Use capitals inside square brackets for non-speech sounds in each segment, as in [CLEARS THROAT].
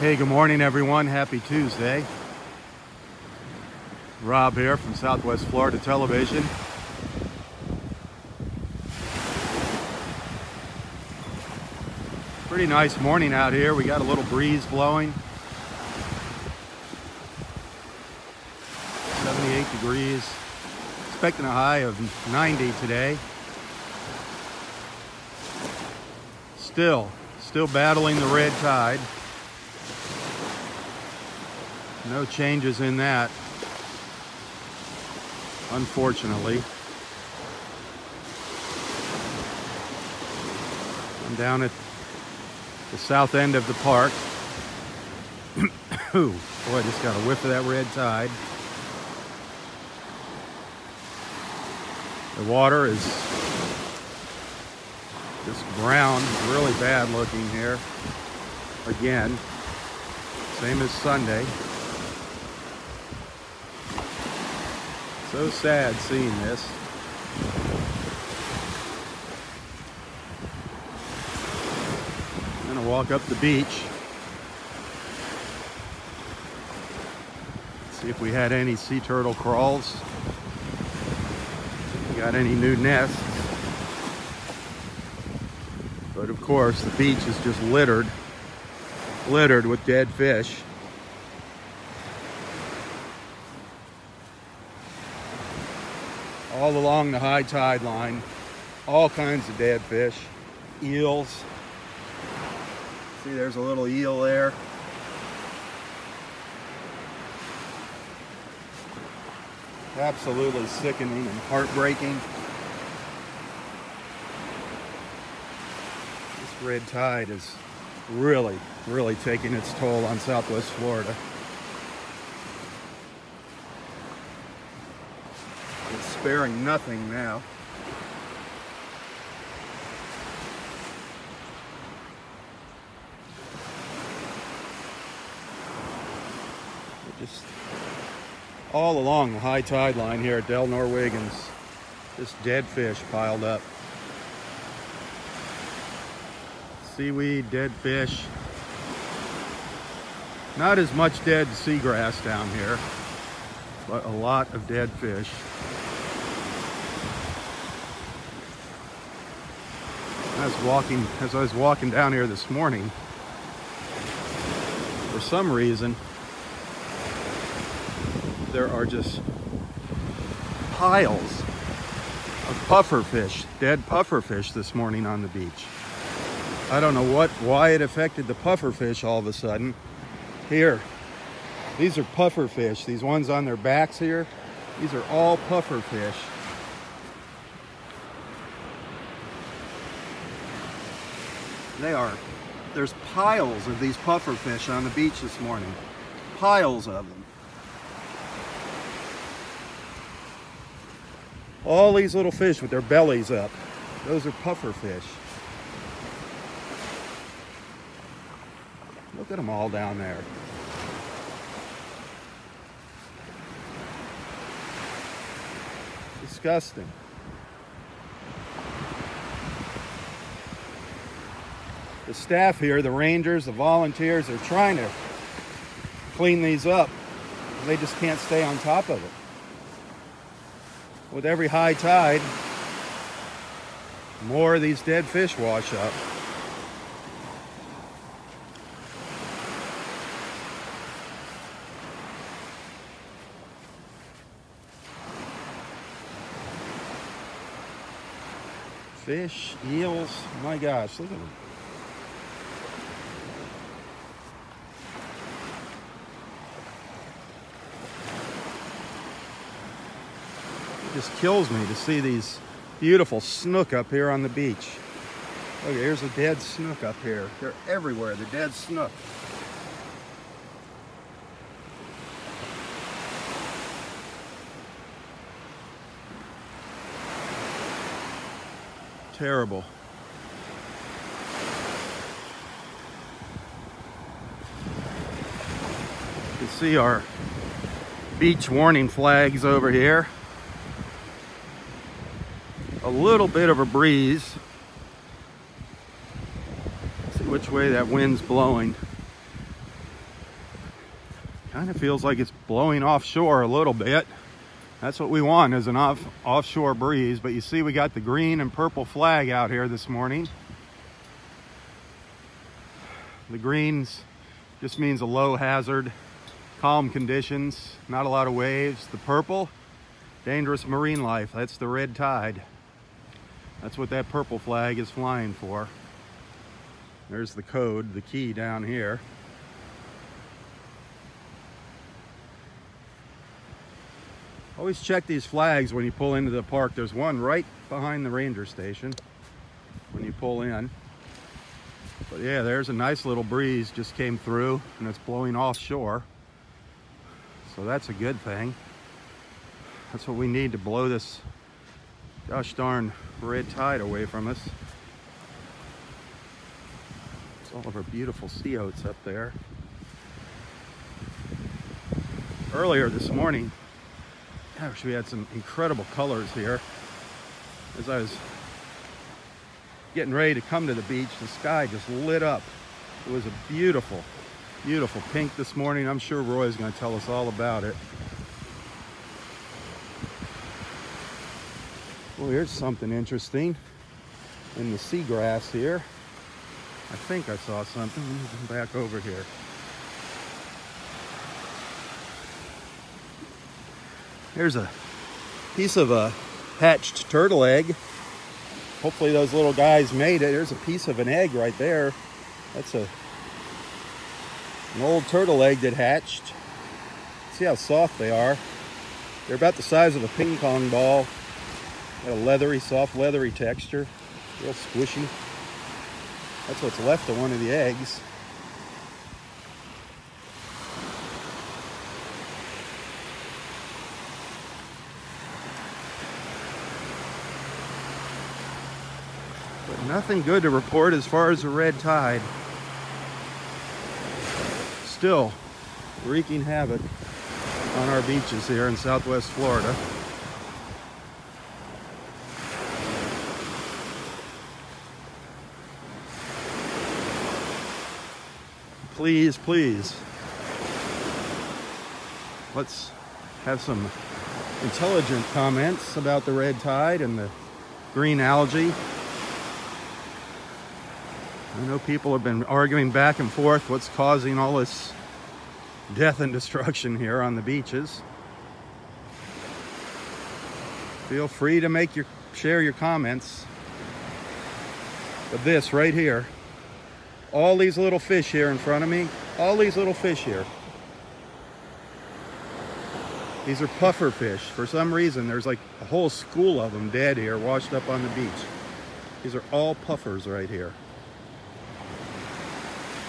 Hey, good morning, everyone. Happy Tuesday. Robb here from Southwest Florida Television. Pretty nice morning out here. We got a little breeze blowing. 78 degrees. Expecting a high of 90 today. Still, still battling the red tide. No changes in that, unfortunately. I'm down at the south end of the park. [COUGHS] Boy, just got a whiff of that red tide. The water is just brown, really bad looking here. Again, same as Sunday. So sad seeing this. I'm gonna walk up the beach. See if we had any sea turtle crawls. Got any new nests. But of course, the beach is just littered, littered with dead fish. All along the high tide line. All kinds of dead fish, eels. See, there's a little eel there. Absolutely sickening and heartbreaking. This red tide is really, really taking its toll on Southwest Florida. Sparing nothing now. Just all along the high tide line here at Delnor-Wiggins, just dead fish piled up. Seaweed, dead fish. Not as much dead seagrass down here, but a lot of dead fish. Was walking, as I was walking down here this morning, for some reason, there are just piles of puffer fish, dead puffer fish this morning on the beach. I don't know what, why it affected the puffer fish all of a sudden. Here, these are puffer fish. These ones on their backs here, these are all puffer fish. They are. There's piles of these puffer fish on the beach this morning. Piles of them. All these little fish with their bellies up. Those are puffer fish. Look at them all down there. Disgusting. The staff here, the rangers, the volunteers, are trying to clean these up. They just can't stay on top of it. With every high tide, more of these dead fish wash up. Fish, eels, my gosh, look at them. Just kills me to see these beautiful snook up here on the beach. Okay, here's a dead snook up here. They're everywhere, the dead snook. Terrible. You can see our beach warning flags over here a little bit of a breeze. see which way that wind's blowing. Kind of feels like it's blowing offshore a little bit. That's what we want is an off offshore breeze. But you see we got the green and purple flag out here this morning. The greens just means a low hazard, calm conditions, not a lot of waves. The purple, dangerous marine life. That's the red tide. That's what that purple flag is flying for. There's the code, the key down here. Always check these flags when you pull into the park. There's one right behind the ranger station when you pull in. But yeah, there's a nice little breeze just came through and it's blowing offshore. So that's a good thing. That's what we need to blow this gosh darn red tide away from us. It's all of our beautiful sea oats up there. Earlier this morning, Gosh, we had some incredible colors here. As I was getting ready to come to the beach, the sky just lit up. It was a beautiful, beautiful pink this morning. I'm sure Roy's going to tell us all about it. Well, here's something interesting in the seagrass here. I think I saw something. Let me come back over here. Here's a piece of a hatched turtle egg. Hopefully those little guys made it. There's a piece of an egg right there. That's a an old turtle egg that hatched. See how soft they are. They're about the size of a ping pong ball. Got a leathery, soft leathery texture. Real squishy. That's what's left of one of the eggs. But nothing good to report as far as the red tide. Still wreaking havoc on our beaches here in southwest Florida. Please, please, let's have some intelligent comments about the red tide and the green algae I know people have been arguing back and forth what's causing all this death and destruction here on the beaches. Feel free to make your share your comments. But this right here, all these little fish here in front of me, all these little fish here. These are puffer fish. For some reason, there's like a whole school of them dead here, washed up on the beach. These are all puffers right here.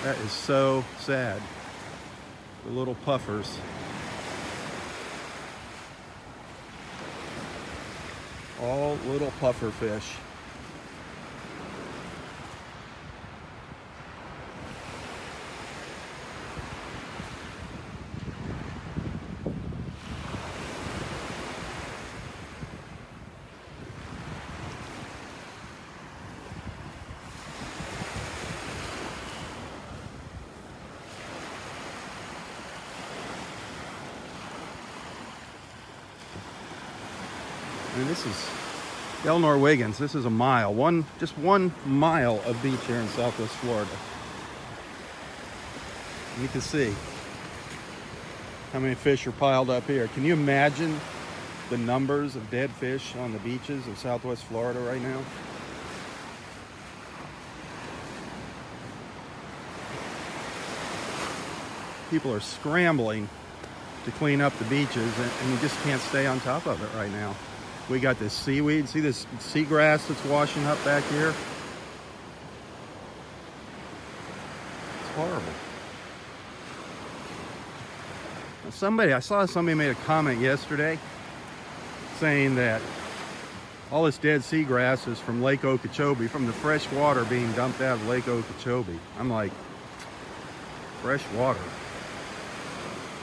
That is so sad. The little puffers. All little puffer fish. I mean, this is Delnor Wiggins. This is a mile, one just one mile of beach here in Southwest Florida. You can see how many fish are piled up here. Can you imagine the numbers of dead fish on the beaches of Southwest Florida right now? People are scrambling to clean up the beaches and you just can't stay on top of it right now. We got this seaweed. See this seagrass that's washing up back here? It's horrible. Somebody, I saw somebody made a comment yesterday saying that all this dead seagrass is from Lake Okeechobee, from the fresh water being dumped out of Lake Okeechobee. I'm like, fresh water?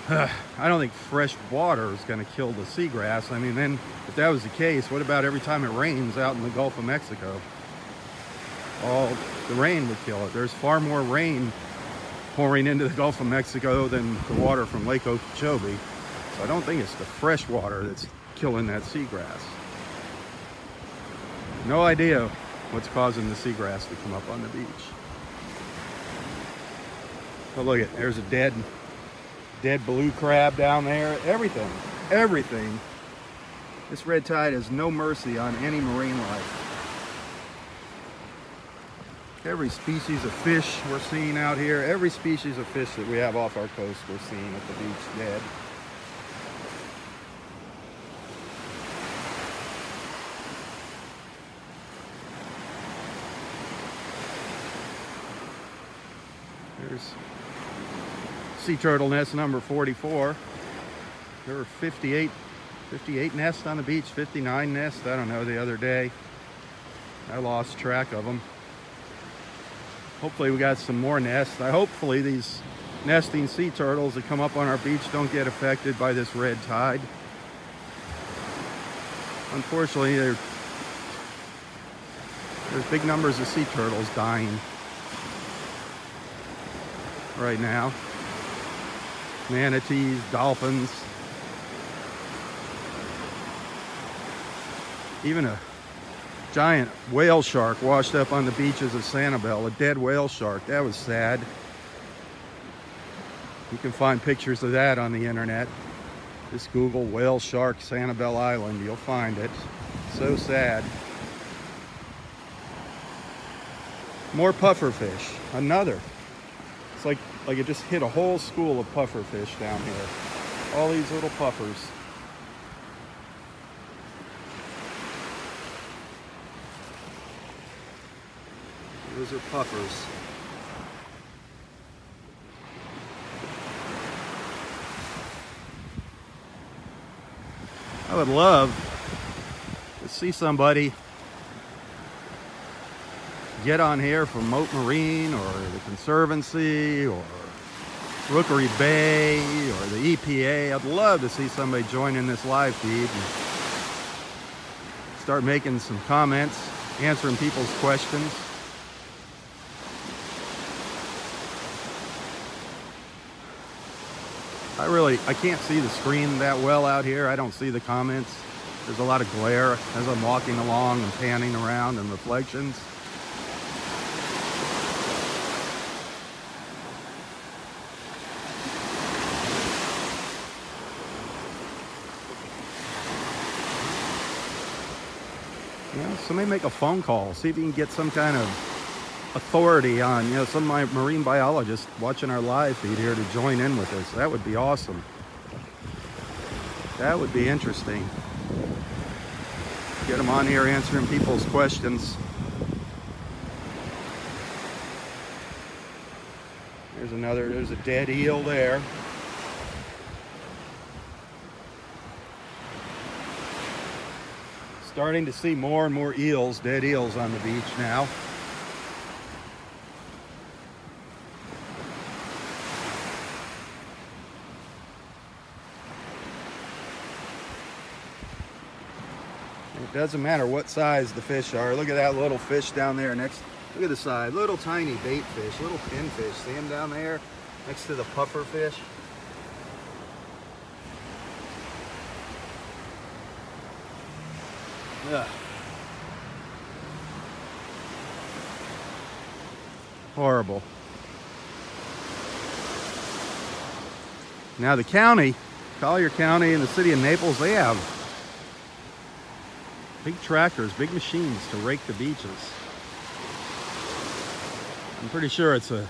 [SIGHS] I don't think fresh water is going to kill the seagrass. I mean, then if that was the case, what about every time it rains out in the Gulf of Mexico? All the rain would kill it. There's far more rain pouring into the Gulf of Mexico than the water from Lake Okeechobee. So I don't think it's the fresh water that's killing that seagrass. No idea what's causing the seagrass to come up on the beach. But look at, there's a dead, dead blue crab down there. Everything, everything. This red tide has no mercy on any marine life. Every species of fish we're seeing out here, every species of fish that we have off our coast, we're seeing at the beach dead. There's sea turtle nest number 44. There were 58, 58 nests on the beach, 59 nests, I don't know, the other day. I lost track of them. Hopefully we got some more nests. I hopefully these nesting sea turtles that come up on our beach don't get affected by this red tide. Unfortunately, there's big numbers of sea turtles dying right now. Manatees, dolphins. Even a giant whale shark washed up on the beaches of Sanibel, a dead whale shark. That was sad. You can find pictures of that on the internet. Just Google whale shark Sanibel Island, you'll find it. So sad. More pufferfish, another. It's like, like it just hit a whole school of pufferfish down here. All these little puffers. Those are puffers. I would love to see somebody get on here from Mote Marine or the Conservancy or Rookery Bay or the EPA. I'd love to see somebody join in this live feed and start making some comments, answering people's questions. I really, I can't see the screen that well out here. I don't see the comments. There's a lot of glare as I'm walking along and panning around and reflections. Somebody make a phone call, see if you can get some kind of authority on, you know, some of my marine biologists watching our live feed here to join in with us. That would be awesome. That would be interesting. Get them on here answering people's questions. There's another, there's a dead eel there. Starting to see more and more eels, dead eels on the beach now. It doesn't matter what size the fish are. Look at that little fish down there next. Look at the side. Little tiny bait fish, little pinfish. See them down there next to the puffer fish? Ugh. Horrible. Now the county, Collier County and the city of Naples, they have big tractors, big machines to rake the beaches. I'm pretty sure it's a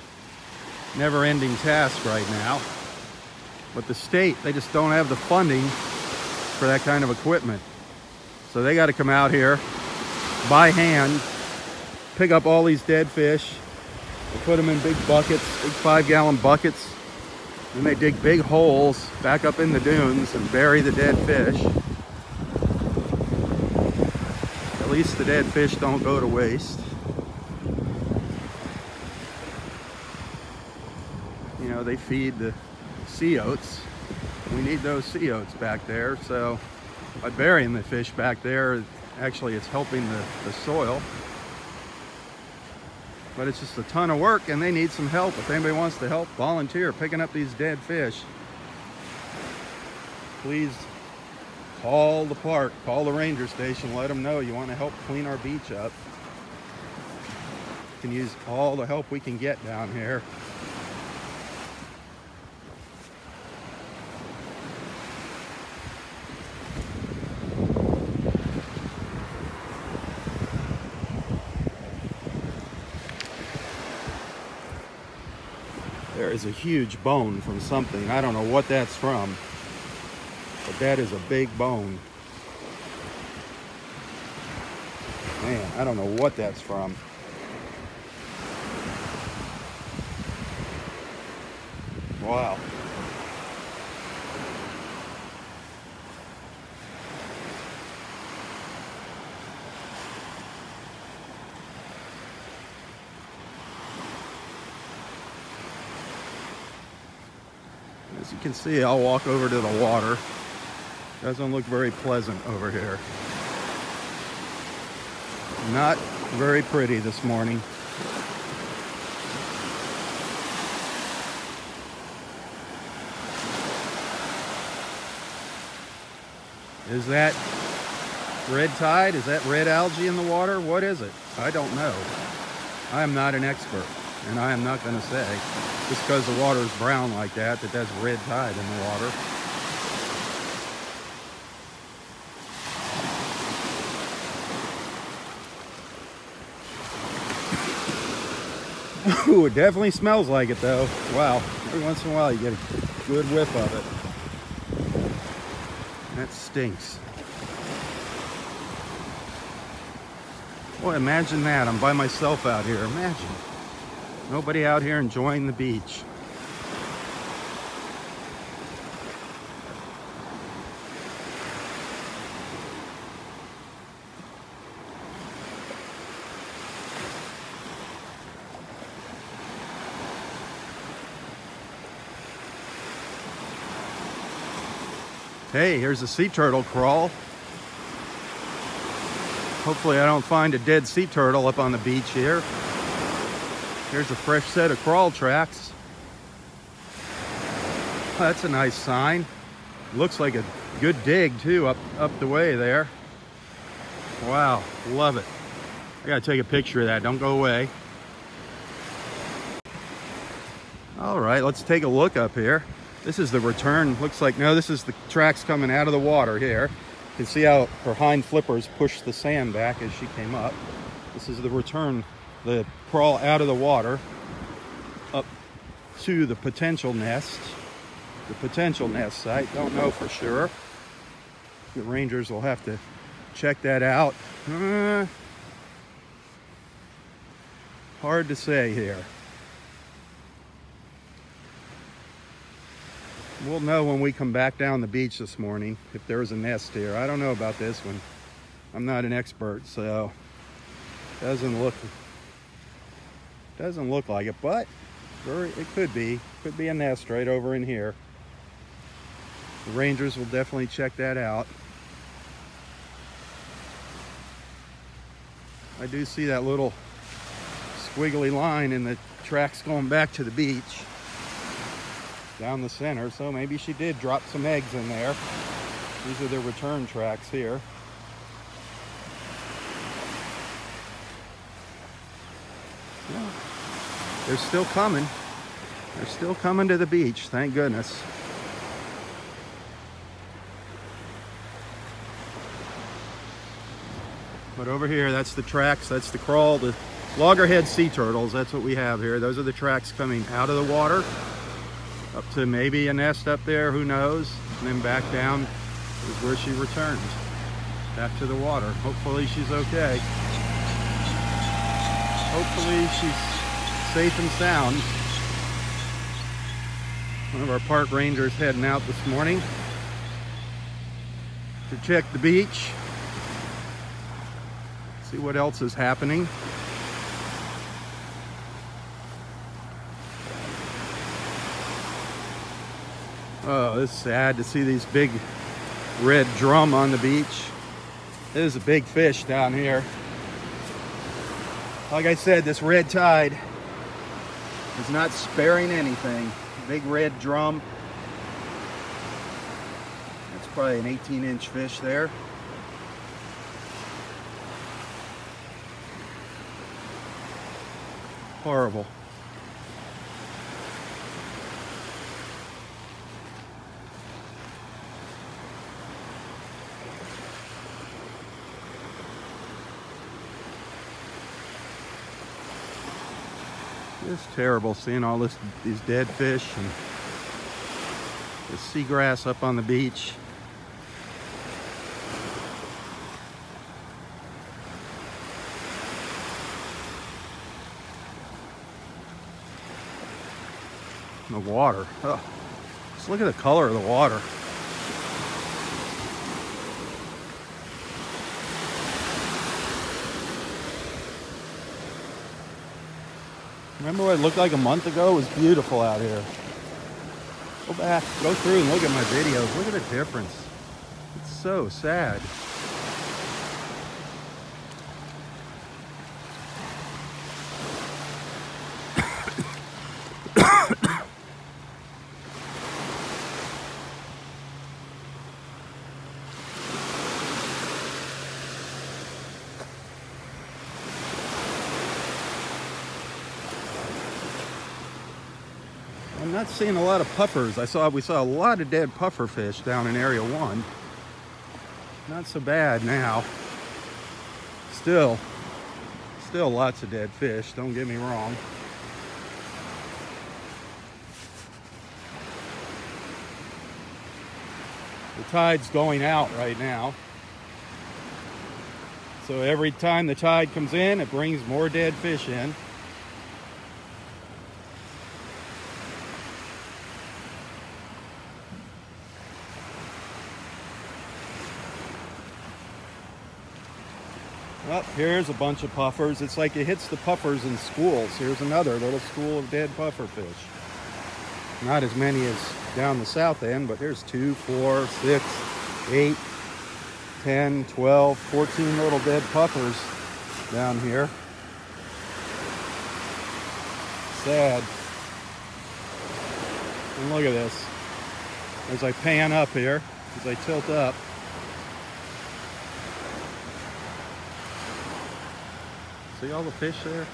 never-ending task right now. But the state, they just don't have the funding for that kind of equipment. So they got to come out here by hand, pick up all these dead fish, put them in big buckets, big five gallon buckets. Then they dig big holes back up in the dunes and bury the dead fish. At least the dead fish don't go to waste. You know, they feed the sea oats. We need those sea oats back there, so by burying the fish back there, actually it's helping the, the soil. but it's just a ton of work and they need some help. If anybody wants to help, volunteer picking up these dead fish. Please call the park, call the ranger station, let them know you want to help clean our beach up. We can use all the help we can get down here. There is a huge bone from something. I don't know what that's from, but that is a big bone. Man, I don't know what that's from. Wow. Can see, I'll walk over to the water. Doesn't look very pleasant over here. Not very pretty this morning. Is that red tide? Is that red algae in the water? What is it? I don't know. I am not an expert, and I am not going to say, just because the water is brown like that, that that's red tide in the water. [LAUGHS] Ooh, it definitely smells like it though. Wow, every once in a while you get a good whiff of it. That stinks. Boy, imagine that. I'm by myself out here. Imagine. Nobody out here enjoying the beach. Hey, here's a sea turtle crawl. Hopefully I don't find a dead sea turtle up on the beach here. Here's a fresh set of crawl tracks. That's a nice sign. Looks like a good dig too up, up the way there. Wow, love it. I gotta take a picture of that, don't go away. All right, let's take a look up here. This is the return, looks like, no, this is the tracks coming out of the water here. You can see how her hind flippers pushed the sand back as she came up. This is the return, the crawl out of the water up to the potential nest. The potential nest site, don't know for sure. The rangers will have to check that out. Uh, hard to say here. We'll know when we come back down the beach this morning if there's a nest here. I don't know about this one. I'm not an expert, so doesn't look doesn't look like it, but it could be. Could be a nest right over in here. The rangers will definitely check that out. I do see that little squiggly line in the tracks going back to the beach down the center. So maybe she did drop some eggs in there. These are the return tracks here. Yeah. They're still coming. They're still coming to the beach, thank goodness. But over here, that's the tracks, that's the crawl, the loggerhead sea turtles, that's what we have here. Those are the tracks coming out of the water up to maybe a nest up there, who knows? And then back down is where she returns, back to the water. Hopefully she's okay. Hopefully she's safe and sound. One of our park rangers heading out this morning to check the beach, see what else is happening. Oh, it's sad to see these big red drum on the beach. There's a big fish down here. Like I said, this red tide is not sparing anything. Big red drum. That's probably an 18 inch fish there. Horrible. It's terrible seeing all this these dead fish and the seagrass up on the beach. The water. Oh, just look at the color of the water. Remember what it looked like a month ago? It was beautiful out here. Go back, go through and look at my videos. Look at the difference. It's so sad. Seeing a lot of puffers. I saw we saw a lot of dead puffer fish down in area one. Not so bad now. Still, still lots of dead fish, don't get me wrong. The tide's going out right now. So every time the tide comes in, it brings more dead fish in. Well, here's a bunch of puffers. It's like it hits the puffers in schools. Here's another little school of dead puffer fish. Not as many as down the south end, but here's two, four, six, eight, 10, 12, 14 little dead puffers down here. Sad. And look at this. As I pan up here, as I tilt up, See all the fish there?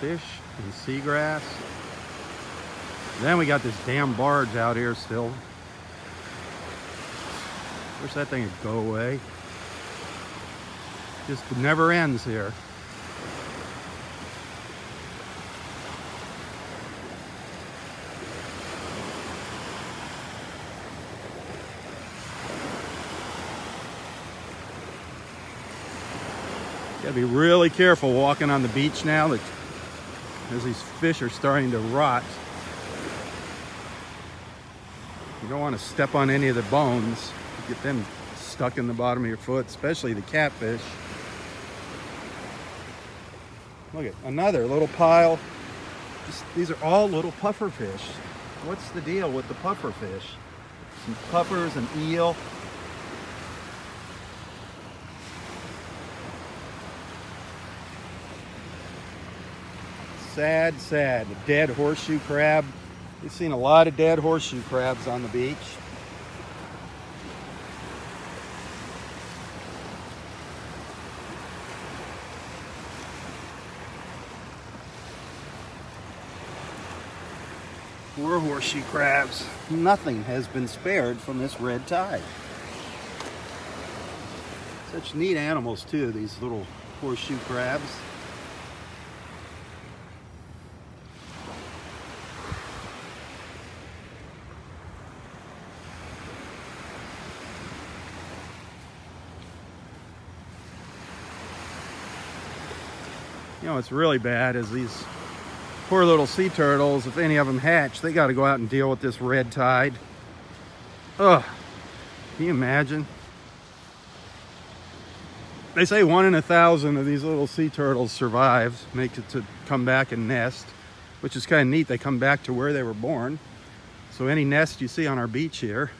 Fish and seagrass. Then we got this damn barge out here still. Wish that thing would go away. Just never ends here. Got to be really careful walking on the beach now that as these fish are starting to rot. You don't want to step on any of the bones, get them stuck in the bottom of your foot, especially the catfish. Look at another little pile. Just, these are all little puffer fish. What's the deal with the puffer fish? Some puffers and eel. Sad, sad. A dead horseshoe crab. We've seen a lot of dead horseshoe crabs on the beach. Poor horseshoe crabs. Nothing has been spared from this red tide. Such neat animals too, these little horseshoe crabs. You know, it's really bad is these poor little sea turtles, if any of them hatch, they got to go out and deal with this red tide. Ugh, can you imagine? They say one in a thousand of these little sea turtles survive, make it to come back and nest, which is kind of neat. They come back to where they were born. So any nest you see on our beach here,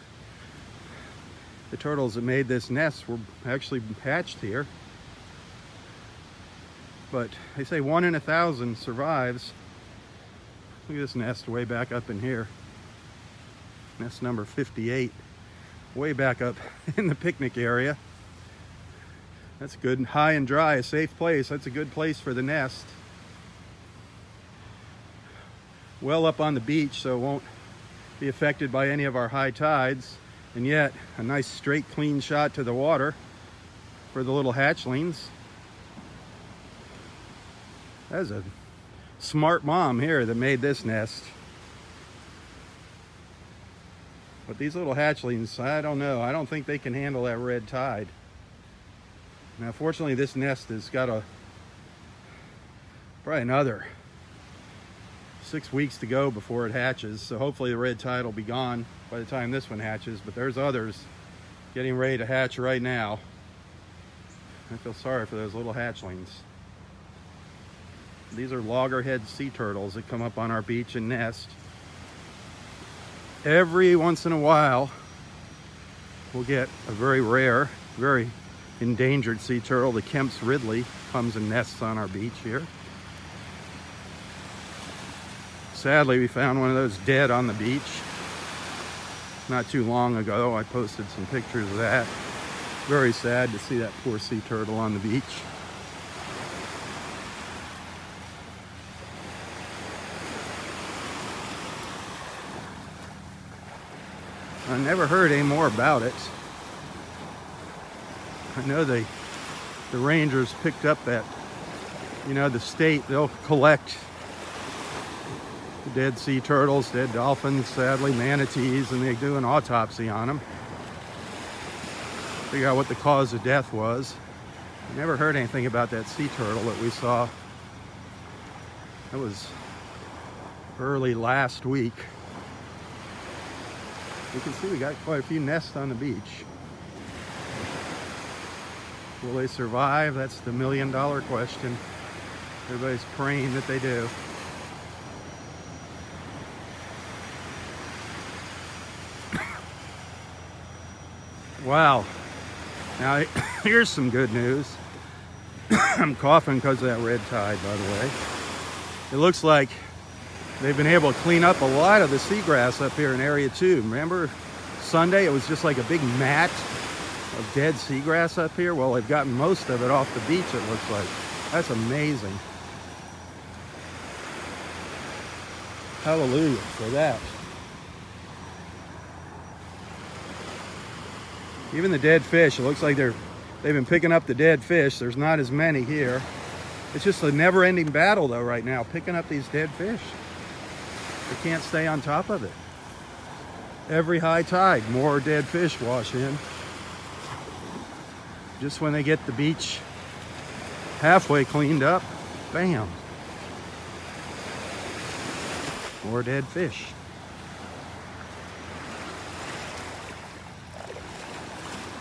the turtles that made this nest were actually hatched here. But they say one in a thousand survives. Look at this nest way back up in here. Nest number 58, way back up [LAUGHS] in the picnic area. That's good, high and dry, a safe place. That's a good place for the nest. Well up on the beach, so it won't be affected by any of our high tides. And yet, a nice straight, clean shot to the water for the little hatchlings. That's a smart mom here that made this nest. But these little hatchlings, I don't know. I don't think they can handle that red tide. Now, fortunately, this nest has got a probably another six weeks to go before it hatches. So hopefully the red tide will be gone by the time this one hatches. But there's others getting ready to hatch right now. I feel sorry for those little hatchlings. These are loggerhead sea turtles that come up on our beach and nest. Every once in a while, we'll get a very rare, very endangered sea turtle. The Kemp's Ridley comes and nests on our beach here. Sadly, we found one of those dead on the beach not too long ago. I posted some pictures of that. Very sad to see that poor sea turtle on the beach. I never heard any more about it. I know they, the rangers picked up that, you know, the state, they'll collect dead sea turtles, dead dolphins, sadly, manatees, and they do an autopsy on them. Figure out what the cause of death was. Never heard anything about that sea turtle that we saw. That was early last week. You can see we got quite a few nests on the beach. Will they survive? That's the million dollar question. Everybody's praying that they do. [COUGHS] wow. Now, [COUGHS] here's some good news. [COUGHS] I'm coughing because of that red tide, by the way. It looks like they've been able to clean up a lot of the seagrass up here in Area 2. Remember Sunday, it was just like a big mat of dead seagrass up here. Well, they've gotten most of it off the beach, it looks like. That's amazing. Hallelujah for that. Even the dead fish, it looks like they're they've been picking up the dead fish. There's not as many here. It's just a never-ending battle though right now, picking up these dead fish. They can't stay on top of it. Every high tide, more dead fish wash in. Just when they get the beach halfway cleaned up, bam. More dead fish.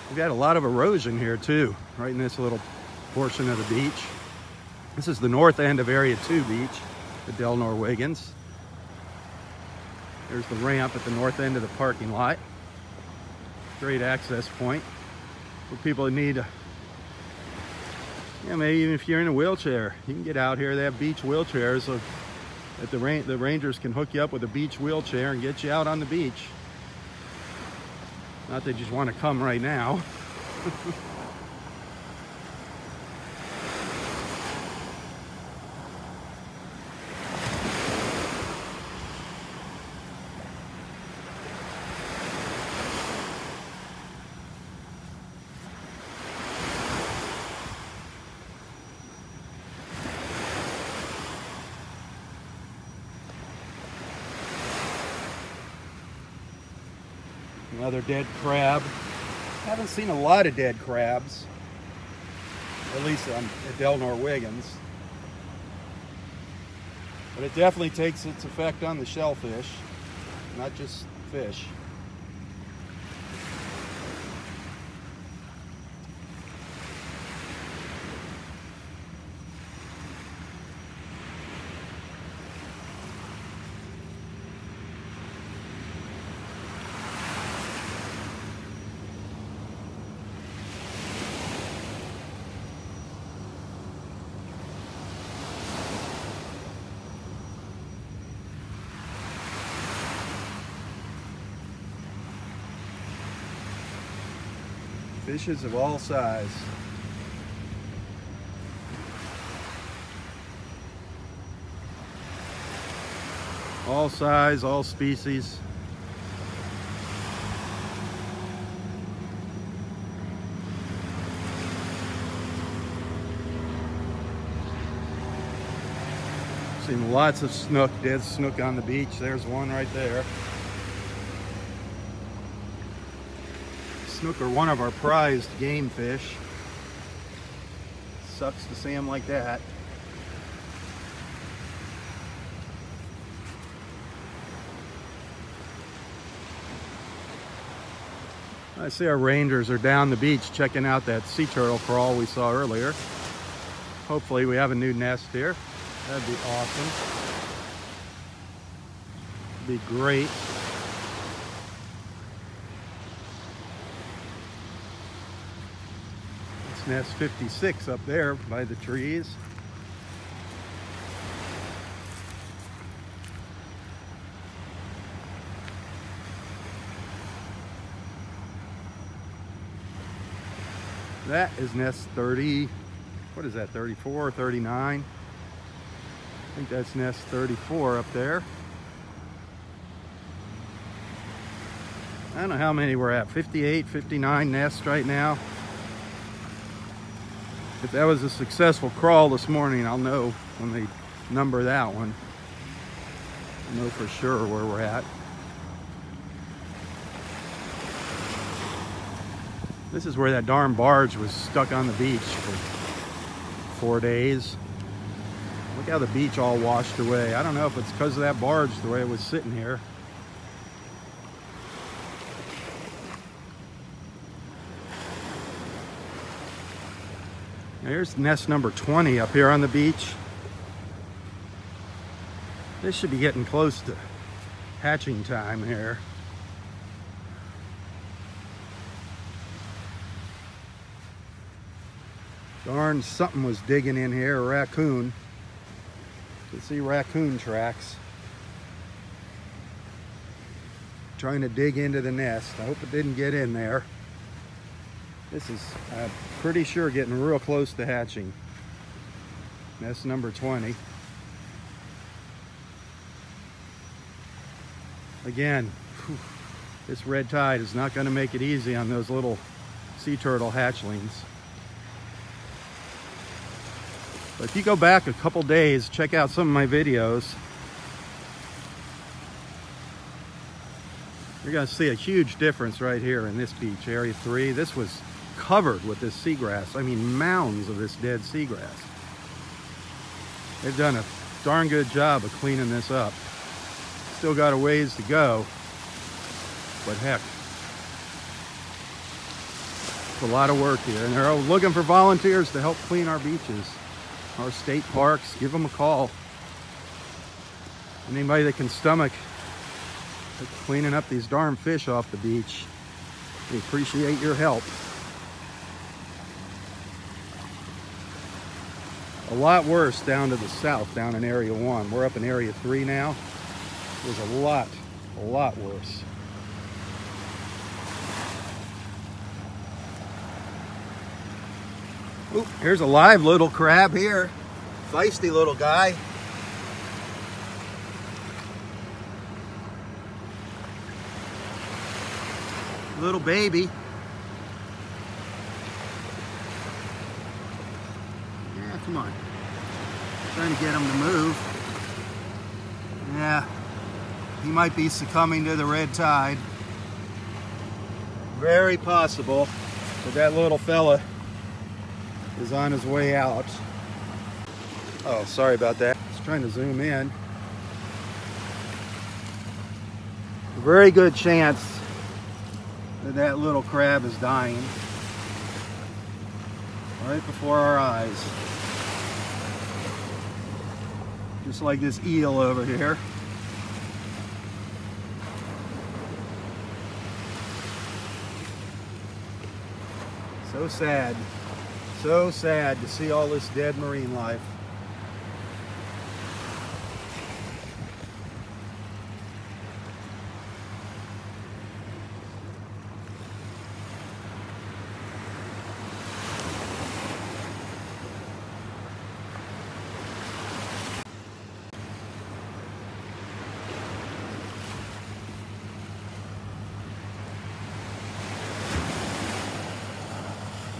We've got a lot of erosion here too, right in this little portion of the beach. This is the north end of Area 2 beach, the Delnor-Wiggins. There's the ramp at the north end of the parking lot. Great access point for people that need, a, yeah, maybe even if you're in a wheelchair, you can get out here. They have beach wheelchairs so that the, the rangers can hook you up with a beach wheelchair and get you out on the beach. Not they just want to come right now. [LAUGHS] dead crab. Haven't seen a lot of dead crabs. At least on at Delnor-Wiggins. But it definitely takes its effect on the shellfish, not just fish. Fishes of all size. All size, all species. Seen lots of snook, dead snook on the beach. There's one right there. Snook one of our prized game fish. Sucks to see them like that. I see our rangers are down the beach checking out that sea turtle crawl we saw earlier. Hopefully we have a new nest here. That'd be awesome. Be great. It's nest 56 up there by the trees. That is nest 30, what is that, 34 or 39? I think that's nest 34 up there. I don't know how many we're at, 58, 59 nests right now. If that was a successful crawl this morning, I'll know when they number that one. I'll know for sure where we're at. This is where that darn barge was stuck on the beach for four days. Look how the beach all washed away. I don't know if it's because of that barge, the way it was sitting here. Here's nest number 20 up here on the beach. This should be getting close to hatching time here. Darn, something was digging in here, a raccoon. You can see raccoon tracks. Trying to dig into the nest. I hope it didn't get in there. This is, I'm pretty sure, getting real close to hatching. That's number 20. Again, whew, this red tide is not going to make it easy on those little sea turtle hatchlings. But if you go back a couple days, check out some of my videos, you're gonna see a huge difference right here in this beach, Area 3. This was covered with this seagrass. I mean, mounds of this dead seagrass. They've done a darn good job of cleaning this up. Still got a ways to go, but heck, it's a lot of work here. And they're looking for volunteers to help clean our beaches our state parks, give them a call. Anybody that can stomach cleaning up these darn fish off the beach, we appreciate your help. A lot worse down to the south, down in Area 1. We're up in Area 3 now. It was a lot, a lot worse. Oop, here's a live little crab here. Feisty little guy. Little baby. Yeah, come on. Trying to get him to move. Yeah, he might be succumbing to the red tide. Very possible that that little fella is on his way out. Oh, sorry about that. Just trying to zoom in. Very good chance that that little crab is dying right before our eyes. Just like this eel over here. So sad. So sad to see all this dead marine life.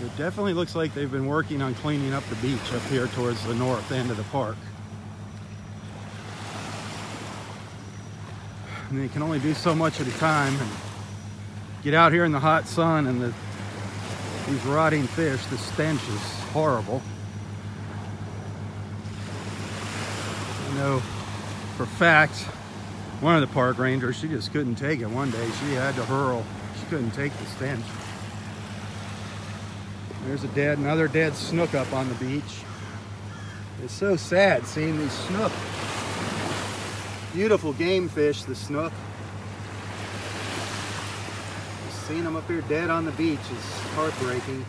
It definitely looks like they've been working on cleaning up the beach up here towards the north end of the park. And they can only do so much at a time. And get out here in the hot sun and the these rotting fish, the stench is horrible. I know for fact, one of the park rangers, she just couldn't take it one day. She had to hurl. She couldn't take the stench. There's a dead, another dead snook up on the beach. It's so sad seeing these snook. Beautiful game fish, the snook. Seeing them up here dead on the beach is heartbreaking.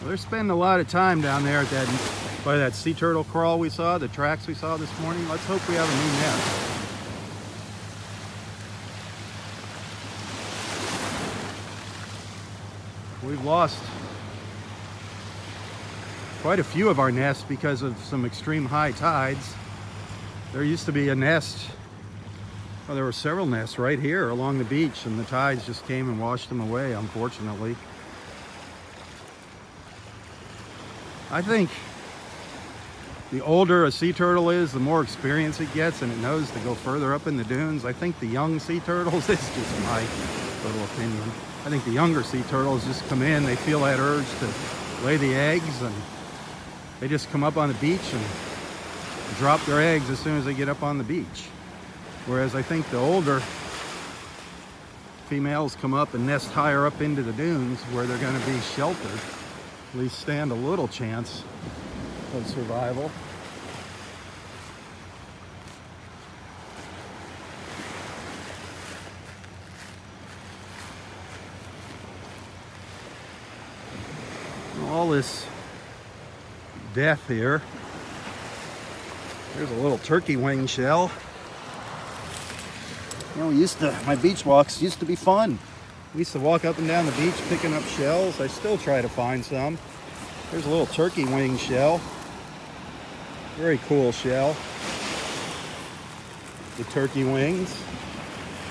Well, they're spending a lot of time down there at that by that sea turtle crawl we saw, the tracks we saw this morning. Let's hope we have a new nest. We've lost quite a few of our nests because of some extreme high tides. There used to be a nest, well, there were several nests right here along the beach and the tides just came and washed them away, unfortunately. I think the older a sea turtle is, the more experience it gets and it knows to go further up in the dunes. I think the young sea turtles, [LAUGHS] this is just my little opinion. I think the younger sea turtles just come in, they feel that urge to lay the eggs and they just come up on the beach and drop their eggs as soon as they get up on the beach. Whereas I think the older females come up and nest higher up into the dunes where they're going to be sheltered, at least stand a little chance of survival. All this death here. There's a little turkey wing shell. You know, we used to, my beach walks used to be fun. We used to walk up and down the beach picking up shells. I still try to find some. There's a little turkey wing shell. Very cool shell. The turkey wings.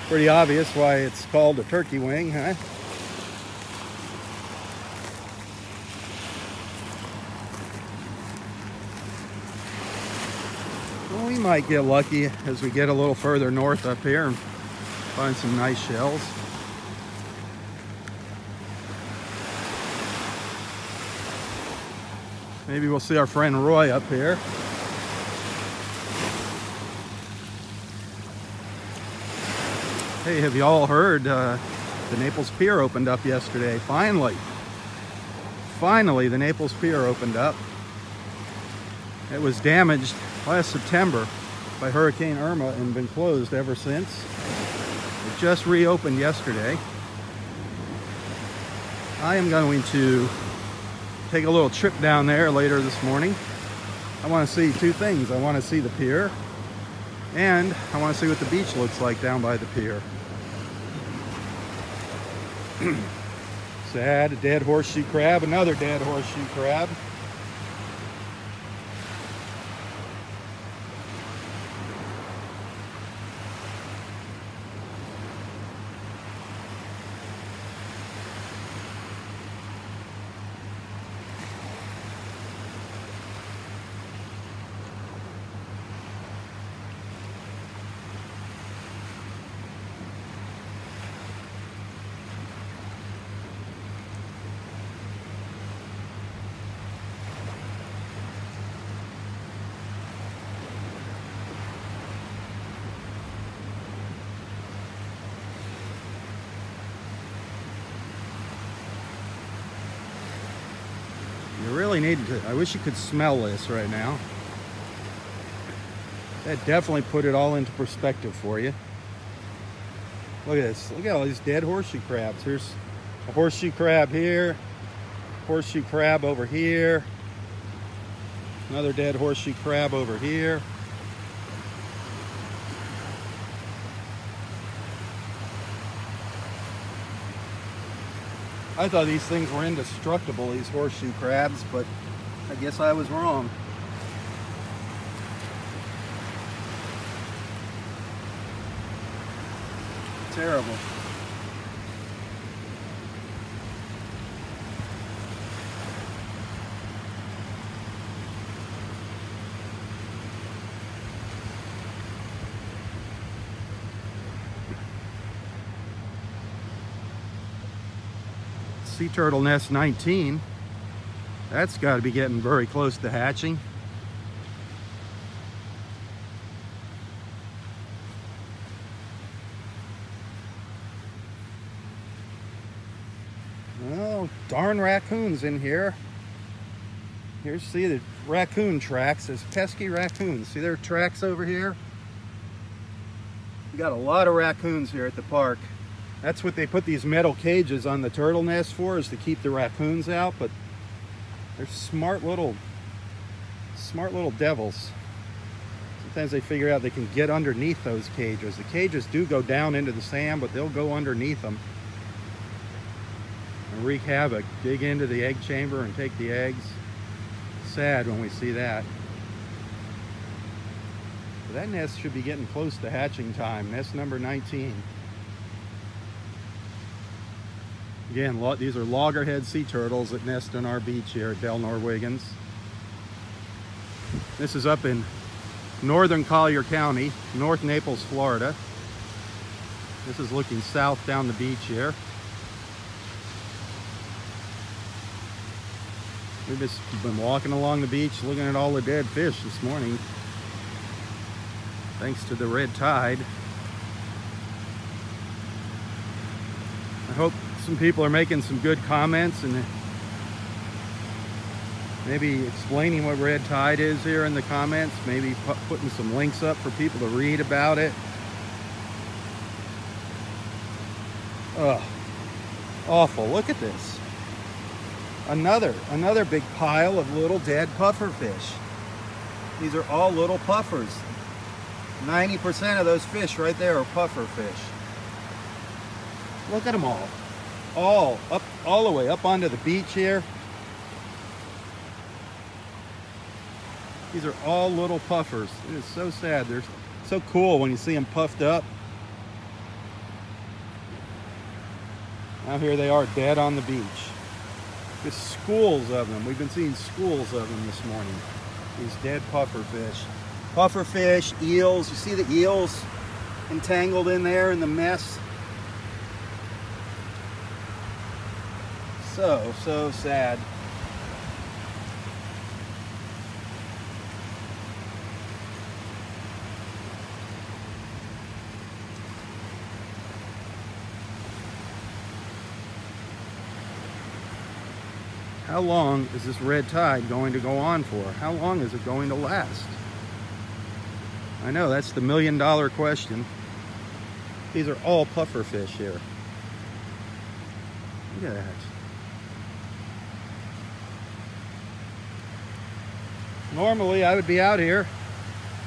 Pretty obvious why it's called a turkey wing, huh? we might get lucky as we get a little further north up here and find some nice shells. Maybe we'll see our friend Roy up here. Hey, have you all heard uh, the Naples Pier opened up yesterday? Finally. Finally, the Naples Pier opened up. It was damaged last September by Hurricane Irma and been closed ever since. It just reopened yesterday. I am going to take a little trip down there later this morning. I want to see two things. I want to see the pier and I want to see what the beach looks like down by the pier. [CLEARS THROAT] Sad, a dead horseshoe crab, another dead horseshoe crab. You to, I wish you could smell this right now. That definitely put it all into perspective for you. Look at this, look at all these dead horseshoe crabs. Here's a horseshoe crab here, horseshoe crab over here, another dead horseshoe crab over here. I thought these things were indestructible, these horseshoe crabs, but I guess I was wrong. Terrible. Sea Turtle Nest 19. That's got to be getting very close to hatching. Oh, darn raccoons in here. Here's, see the raccoon tracks. There's pesky raccoons. See their tracks over here? We got a lot of raccoons here at the park. That's what they put these metal cages on the turtle nest for, is to keep the raccoons out, but they're smart little, smart little devils. Sometimes they figure out they can get underneath those cages. The cages do go down into the sand, but they'll go underneath them and wreak havoc, dig into the egg chamber and take the eggs. Sad when we see that. But that nest should be getting close to hatching time, nest number 19. Again, these are loggerhead sea turtles that nest on our beach here at Delnor-Wiggins. This is up in northern Collier County, North Naples, Florida. This is looking south down the beach here. We've just been walking along the beach looking at all the dead fish this morning. Thanks to the red tide. I hope some people are making some good comments and maybe explaining what red tide is here in the comments maybe putting some links up for people to read about it. Ugh, awful. Look at this. Another another big pile of little dead puffer fish. These are all little puffers. 90% of those fish right there are puffer fish. Look at them all all up all the way up onto the beach here. These are all little puffers. It is so sad. They're so cool when you see them puffed up. Now here they are dead on the beach. Just schools of them. We've been seeing schools of them this morning. These dead puffer fish. Puffer fish, eels. You see the eels entangled in there in the mess? So, so sad. How long is this red tide going to go on for? How long is it going to last? I know, that's the million dollar question. These are all puffer fish here. Look at that. Normally I would be out here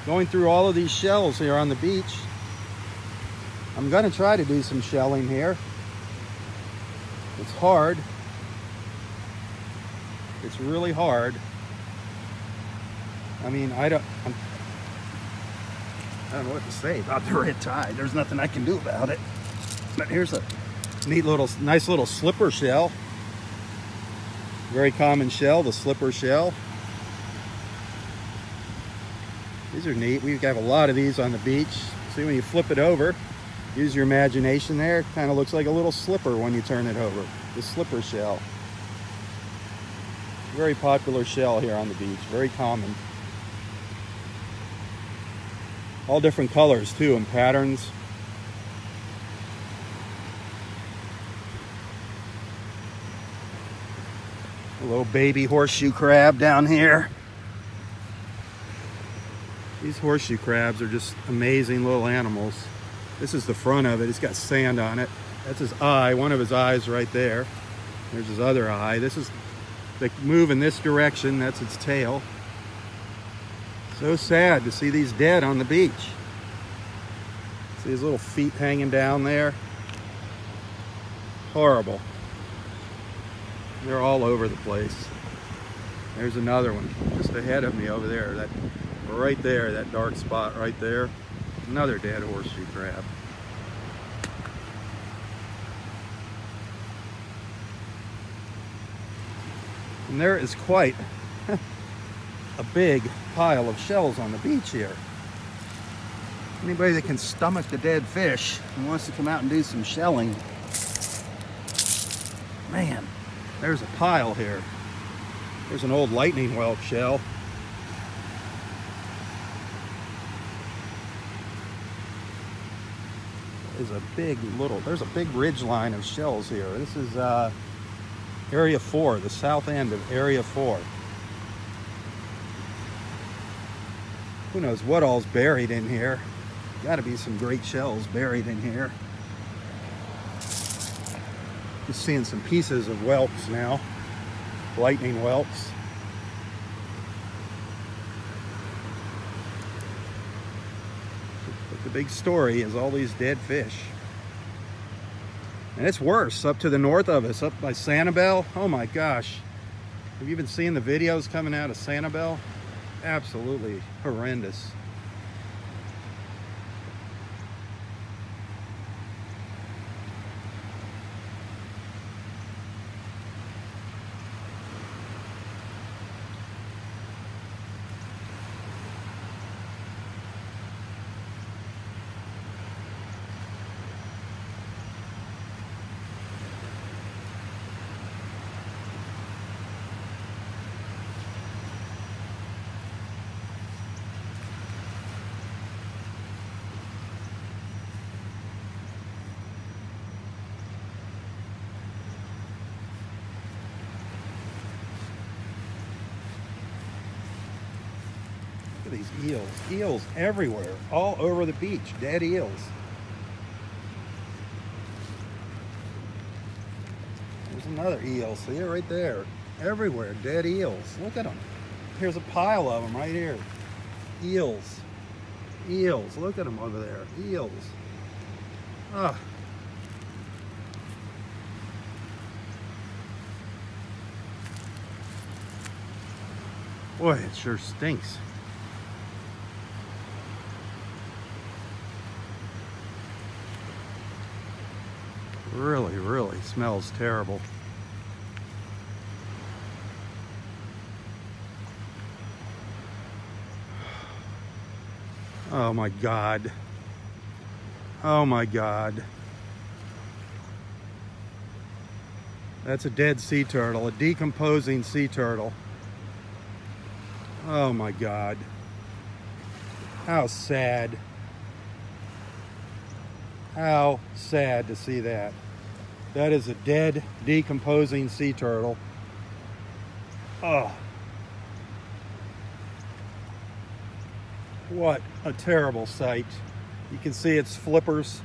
going through all of these shells here on the beach. I'm gonna try to do some shelling here. It's hard. It's really hard. I mean, I don't, I'm, I don't know what to say about the [LAUGHS] red tide. There's nothing I can do about it. But here's a neat little, nice little slipper shell. Very common shell, the slipper shell. These are neat. We have got a lot of these on the beach. See when you flip it over, use your imagination there. Kind of looks like a little slipper when you turn it over. The slipper shell. Very popular shell here on the beach. Very common. All different colors too and patterns. A little baby horseshoe crab down here. These horseshoe crabs are just amazing little animals. This is the front of it. It's got sand on it. That's his eye, one of his eyes right there. There's his other eye. This is, they move in this direction. That's its tail. So sad to see these dead on the beach. See his little feet hanging down there. Horrible. They're all over the place. There's another one just ahead of me over there. That right there, that dark spot right there. Another dead horseshoe crab. And there is quite [LAUGHS] a big pile of shells on the beach here. Anybody that can stomach the dead fish and wants to come out and do some shelling, man, there's a pile here. There's an old lightning whelk shell. There's a big little, there's a big ridge line of shells here. This is uh, Area 4, the south end of Area 4. Who knows what all's buried in here. Got to be some great shells buried in here. Just seeing some pieces of whelks now. Lightning whelks. But the big story is all these dead fish. And it's worse up to the north of us, up by Sanibel. Oh my gosh. Have you been seeing the videos coming out of Sanibel? Absolutely horrendous. Look at these eels. Everywhere, all over the beach, dead eels. There's another eel, see it right there. Everywhere, dead eels. Look at them. Here's a pile of them right here. Eels. Eels, look at them over there. Eels. Ah. Boy, it sure stinks. Really, really smells terrible. Oh my God. Oh my God. That's a dead sea turtle, a decomposing sea turtle. Oh my God. How sad. How sad to see that. That is a dead, decomposing sea turtle. Oh. What a terrible sight. You can see its flippers.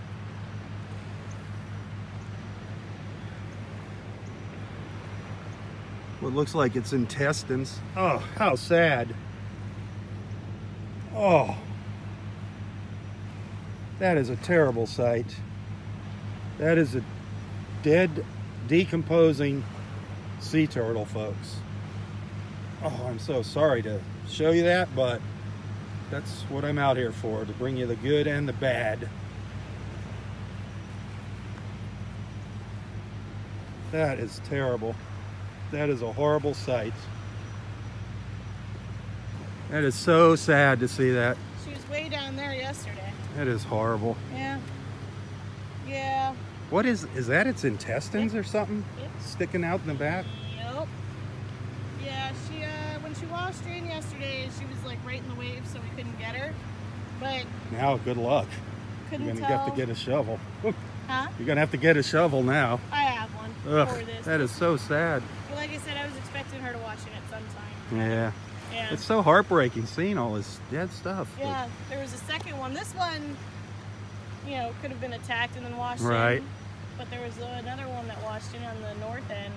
What looks like its intestines. Oh, how sad. Oh. That is a terrible sight. That is a dead, decomposing sea turtle, folks. Oh, I'm so sorry to show you that, but that's what I'm out here for, to bring you the good and the bad. That is terrible. That is a horrible sight. That is so sad to see that. She was way down there yesterday. That is horrible. Yeah. Yeah. What is, is that its intestines or something? Yep. Sticking out in the back? Yep. Yeah, she, uh, when she washed in yesterday, she was like right in the waves, so we couldn't get her. But Now, good luck. couldn't You're gonna tell. have to get a shovel. [LAUGHS] Huh? You're gonna have to get a shovel now. I have one Ugh, for this. that is so sad. But like I said, I was expecting her to wash in at some time. Yeah. Yeah. It's so heartbreaking seeing all this dead stuff. Yeah, there was a second one. This one, you know, could have been attacked and then washed Right. in. But there was another one that washed in on the north end,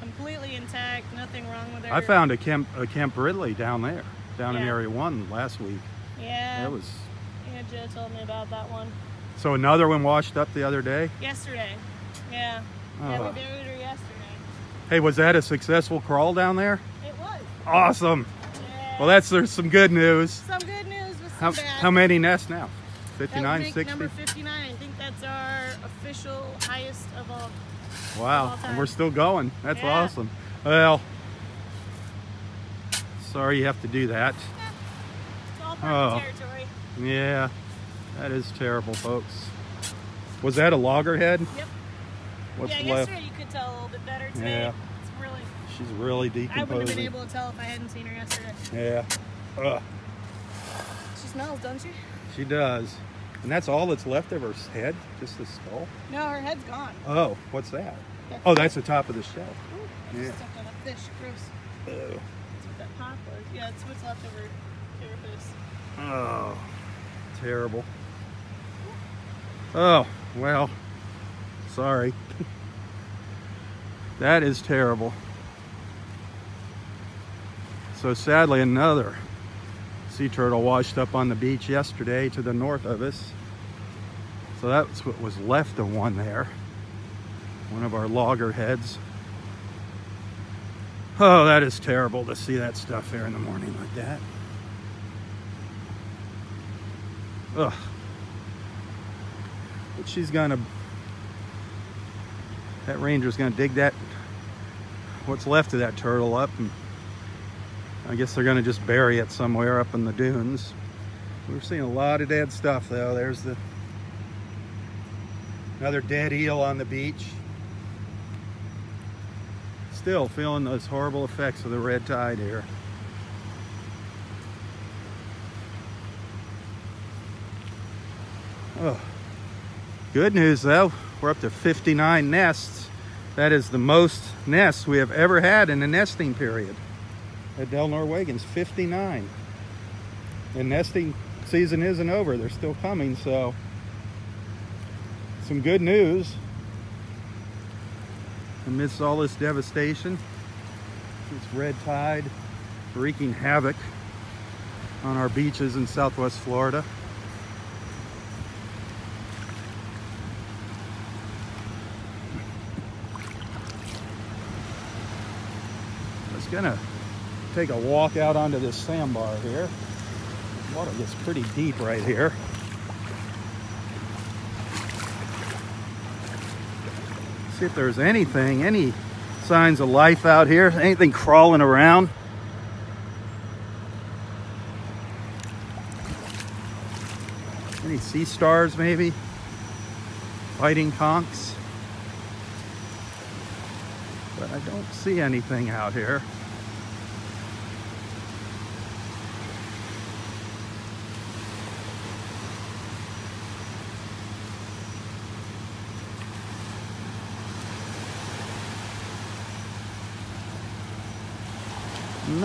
completely intact, nothing wrong with her. I found a Kemp, a Kemp Ridley down there, down in Area 1 last week. Yeah. That was Yeah, Joe told me about that one So another one washed up the other day? yesterday. Yeah. Yeah, we Oh. buried her yesterday. Hey, was that a successful crawl down there? It was. Awesome. Yeah. Well, that's there's some good news. some good news with How, bad. how many nests now? That 59, 60? number 59. I think that's our official highest of all. Wow, all and we're still going. That's Yeah. awesome. Well, Sorry you have to do that. It's all part Oh. of territory. Yeah, that is terrible, folks. Was that a loggerhead? Yep. What's yeah, left? yesterday you could tell a little bit better. Today, Yeah. it's really. She's really decomposed. I wouldn't have been able to tell if I hadn't seen her yesterday. Yeah. Ugh, She smells, doesn't she? she does. And that's all that's left of her head? Just the skull? No, her head's gone. Oh, what's that? That's- Oh, that's the top of the shell. Ooh, Yeah. on a fish. Gross. Ugh. That's what that pop was. Yeah, it's what's left of her carapace. Oh, terrible. Oh, well, sorry. [LAUGHS] that is terrible. So sadly, another sea turtle washed up on the beach yesterday to the north of us. So that's what was left of one there. One of our loggerheads. Oh, that is terrible to see that stuff there in the morning like that. Ugh. But she's gonna, that ranger's gonna dig that, what's left of that turtle up and I guess they're gonna just bury it somewhere up in the dunes. We're seeing a lot of dead stuff though. There's the, another dead eel on the beach. Still feeling those horrible effects of the red tide here. Oh. Good news though, we're up to 59 nests. That is the most nests we have ever had in a nesting period. At Delnor-Wiggins, 59. And nesting season isn't over, they're still coming, so some good news amidst all this devastation. This red tide wreaking havoc on our beaches in southwest Florida. I was gonna take a walk out onto this sandbar here. Water gets pretty deep right here. See if there's anything, any signs of life out here, anything crawling around. Any sea stars maybe? Fighting conchs? But I don't see anything out here.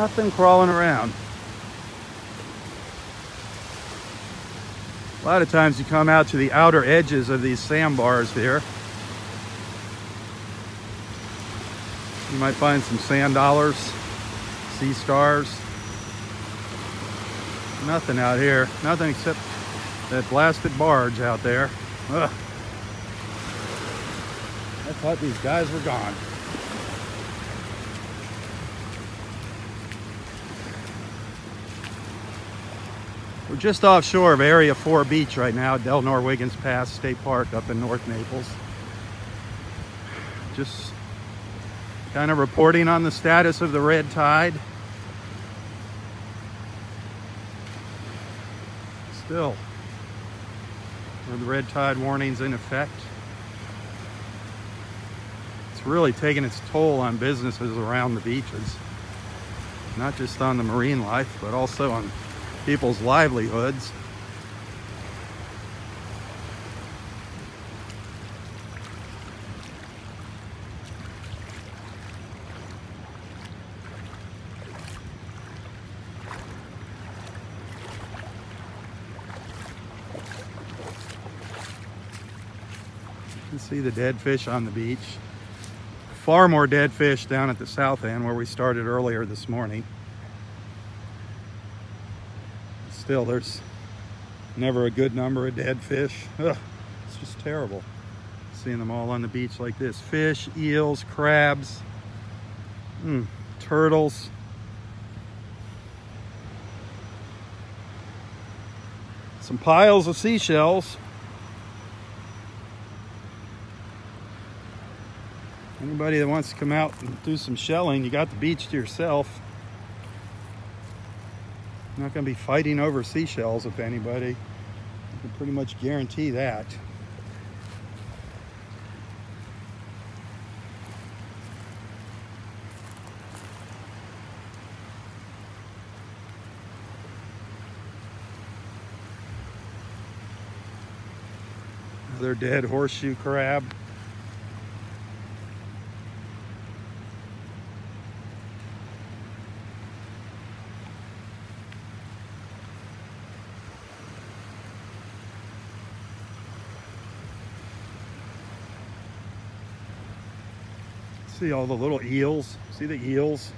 Nothing crawling around. A lot of times you come out to the outer edges of these sandbars here. You might find some sand dollars, sea stars. Nothing out here. Nothing except that blasted barge out there. Ugh. I thought these guys were gone. We're just offshore of Area 4 Beach right now, Delnor-Wiggins Pass State Park up in North Naples. Just kind of reporting on the status of the red tide. Still, are the red tide warnings in effect? It's really taking its toll on businesses around the beaches. Not just on the marine life, but also on people's livelihoods. You can see the dead fish on the beach. Far more dead fish down at the south end where we started earlier this morning. Still, there's never a good number of dead fish. Ugh, it's just terrible seeing them all on the beach like this. Fish, eels, crabs, mm, turtles. Some piles of seashells. Anybody that wants to come out and do some shelling, you got the beach to yourself. Not going to be fighting over seashells with anybody. I can pretty much guarantee that. Another dead horseshoe crab. See all the little eels? See the eels?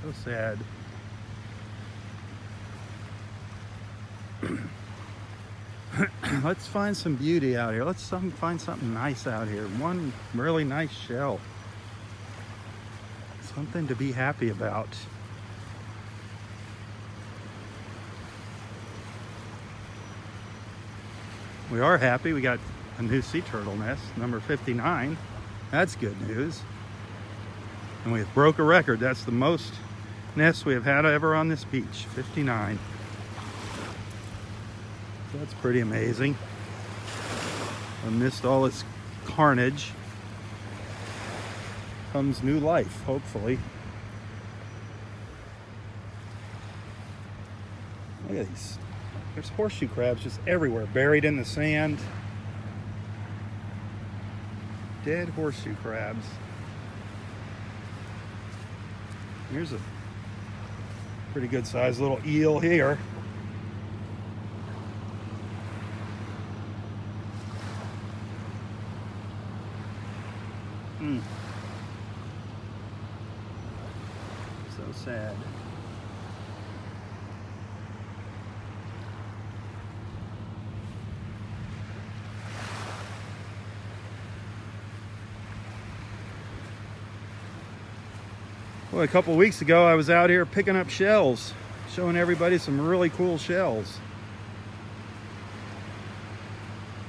So sad. [CLEARS THROAT] Let's find some beauty out here. Let's some, find something nice out here. One really nice shell. Something to be happy about. We are happy. We got a new sea turtle nest, number 59. That's good news. And we have broke a record. That's the most nests we have had ever on this beach, 59. So that's pretty amazing. Amidst all this carnage comes new life, hopefully. Look at these. There's horseshoe crabs just everywhere, buried in the sand. Dead horseshoe crabs. Here's a pretty good sized little eel here. Mm. So sad. Well, a couple weeks ago, I was out here picking up shells, showing everybody some really cool shells.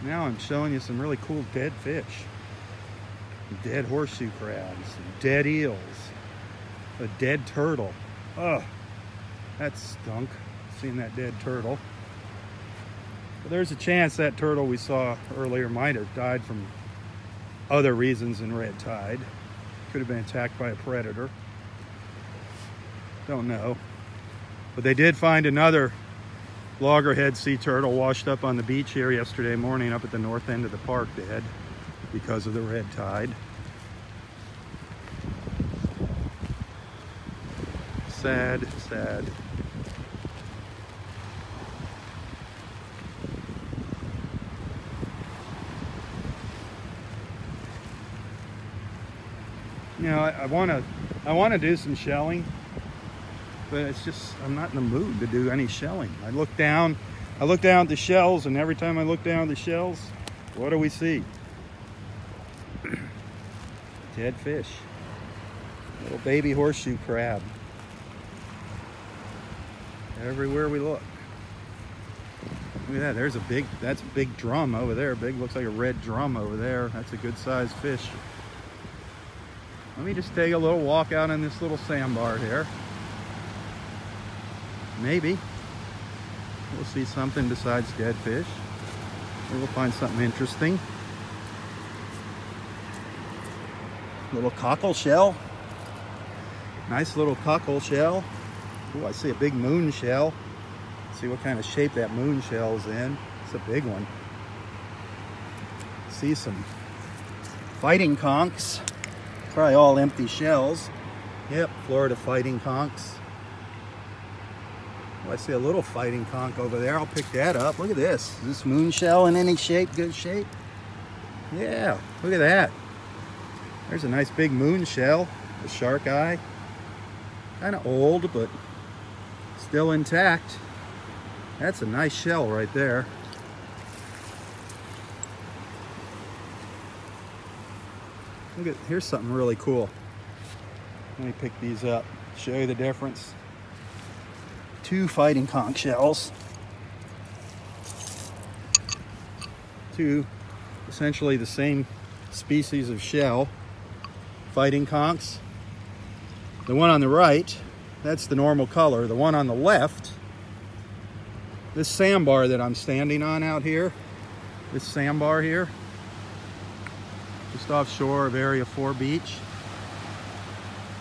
Now I'm showing you some really cool dead fish. Dead horseshoe crabs, dead eels, a dead turtle. Ugh, that stunk, seeing that dead turtle. But there's a chance that turtle we saw earlier might have died from other reasons than red tide. Could have been attacked by a predator. Don't know. But they did find another loggerhead sea turtle washed up on the beach here yesterday morning up at the north end of the park dead because of the red tide. Sad, sad. You know, I want to I want to do some shelling but it's just, I'm not in the mood to do any shelling. I look down, I look down at the shells and every time I look down at the shells, what do we see? [CLEARS THROAT] Dead fish. Little baby horseshoe crab. Everywhere we look. Look at that, there's a big, that's a big drum over there. Big, looks like a red drum over there. That's a good sized fish. Let me just take a little walk out in this little sandbar here. Maybe. We'll see something besides dead fish. Or we'll find something interesting. Little cockle shell. Nice little cockle shell. Oh, I see a big moon shell. Let's see what kind of shape that moon shell is in. It's a big one. See some fighting conchs. Probably all empty shells. Yep, Florida fighting conchs. Oh, I see a little fighting conch over there. I'll pick that up. Look at this. Is this moon shell in any shape? Good shape? Yeah, look at that. There's a nice big moon shell. The shark eye. Kind of old, but still intact. That's a nice shell right there. Look at, here's something really cool. Let me pick these up, show you the difference two fighting conch shells. Two essentially the same species of shell, fighting conchs. The one on the right that's the normal color. The one on the left, this sandbar that I'm standing on out here, this sandbar here, just offshore of Area 4 Beach.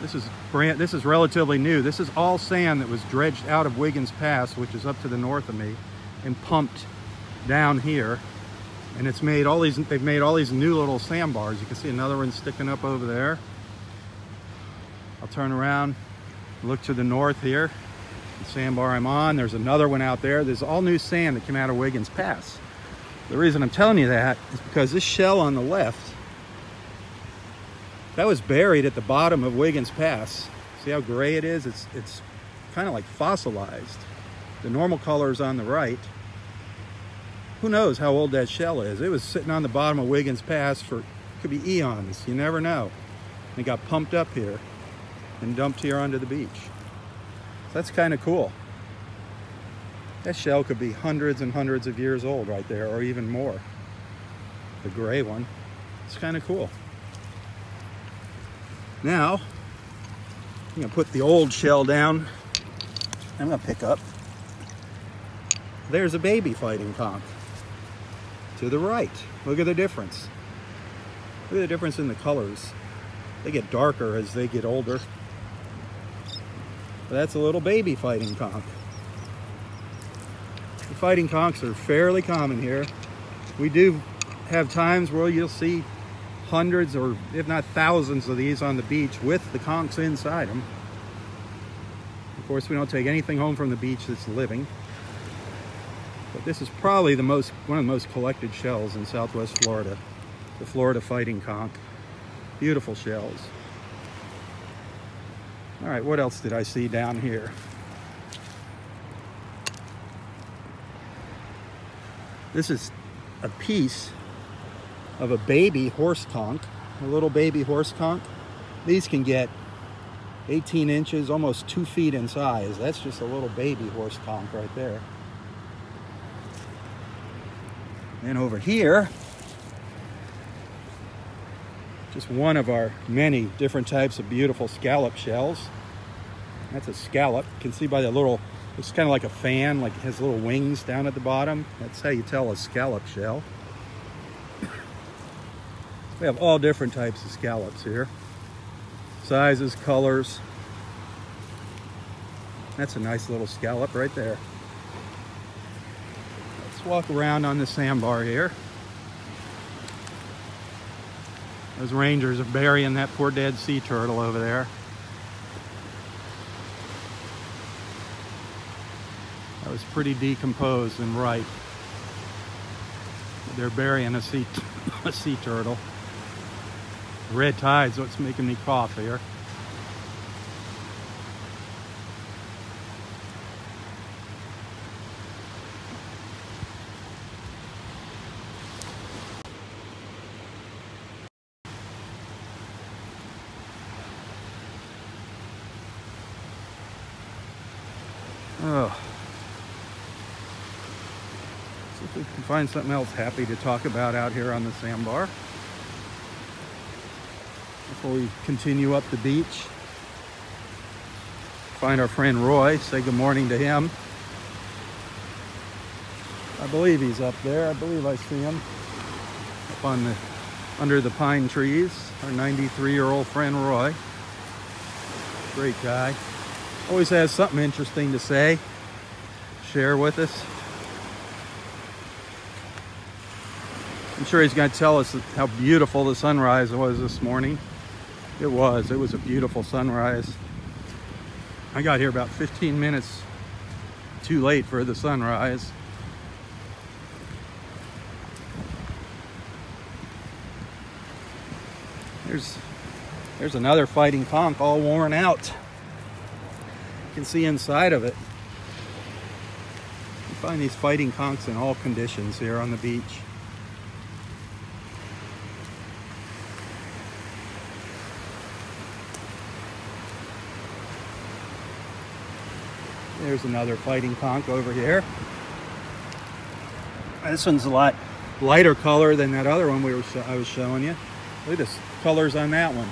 This is brand, this is relatively new. This is all sand that was dredged out of Wiggins Pass, which is up to the north of me, and pumped down here. And it's made all these, they've made all these new little sandbars. You can see another one sticking up over there. I'll turn around, look to the north here. The sandbar I'm on, there's another one out there. There's all new sand that came out of Wiggins Pass. The reason I'm telling you that is because this shell on the left, that was buried at the bottom of Wiggins Pass. See how gray it is? It's, it's kind of like fossilized. The normal color is on the right. Who knows how old that shell is? It was sitting on the bottom of Wiggins Pass for, could be eons. You never know. It got pumped up here and dumped here onto the beach. So that's kind of cool. That shell could be hundreds and hundreds of years old right there, or even more. The gray one. It's kind of cool. Now, I'm gonna put the old shell down. I'm gonna pick up. There's a baby fighting conch. To the right. Look at the difference. Look at the difference in the colors. They get darker as they get older. But that's a little baby fighting conch. The fighting conchs are fairly common here. We do have times where you'll see hundreds or if not thousands of these on the beach with the conchs inside them. Of course, we don't take anything home from the beach that's living. But this is probably the most one of the most collected shells in southwest Florida. The Florida fighting conch. Beautiful shells. All right, what else did I see down here? This is a piece of a baby horse conch, a little baby horse conch. These can get 18 inches, almost two feet in size. That's just a little baby horse conch right there. And over here, just one of our many different types of beautiful scallop shells. That's a scallop. You can see by the little, it's kind of like a fan, like it has little wings down at the bottom. That's how you tell a scallop shell. We have all different types of scallops here. Sizes, colors. That's a nice little scallop right there. Let's walk around on the sandbar here. Those rangers are burying that poor dead sea turtle over there. That was pretty decomposed and ripe. They're burying a sea, [LAUGHS] a sea turtle. Red tide's what's making me cough here. Oh. See if we can find something else happy to talk about out here on the sandbar we continue up the beach. Find our friend Roy, say good morning to him. I believe he's up there. I believe I see him up on the under the pine trees. Our 93 year old friend Roy. Great guy. Always has something interesting to say, share with us. I'm sure he's going to tell us how beautiful the sunrise was this morning. It was. It was a beautiful sunrise. I got here about 15 minutes too late for the sunrise. There's there's another fighting conch all worn out. You can see inside of it. You find these fighting conchs in all conditions here on the beach. There's another fighting conch over here. This one's a lot lighter color than that other one we were I was showing you. Look at the colors on that one.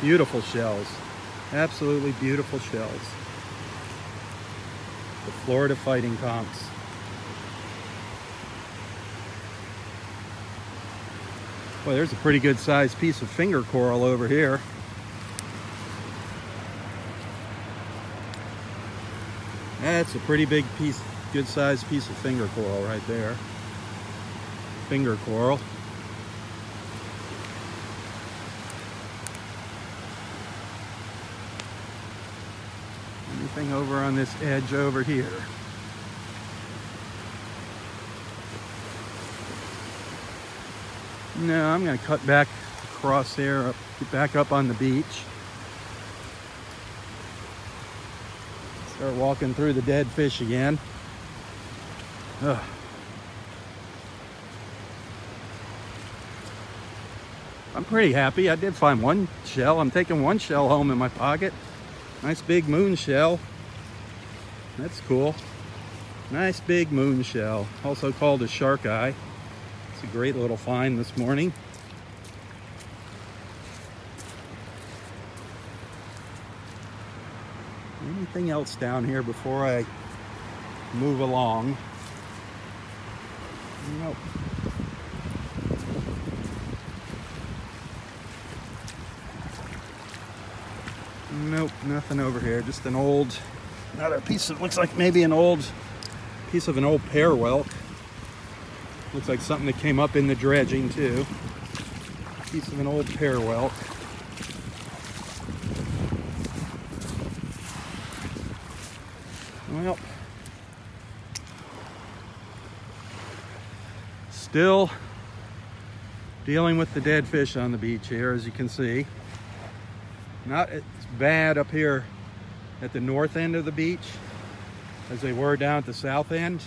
Beautiful shells. Absolutely beautiful shells. The Florida Fighting Conchs. Boy, there's a pretty good sized piece of finger coral over here. That's a pretty big piece, good sized piece of finger coral right there. Finger coral. Anything over on this edge over here? No, I'm gonna cut back across there, up, get back up on the beach. Start walking through the dead fish again. Ugh. I'm pretty happy. I did find one shell. I'm taking one shell home in my pocket. Nice big moon shell. That's cool. Nice big moon shell, also called a shark eye. It's a great little find this morning. Anything else down here before I move along? Nope. Nope, nothing over here. Just an old, another piece of, looks like maybe an old piece of an old pear whelk. Looks like something that came up in the dredging too. Piece of an old pear whelk. Well, still dealing with the dead fish on the beach here, as you can see. Not as bad up here at the north end of the beach as they were down at the south end.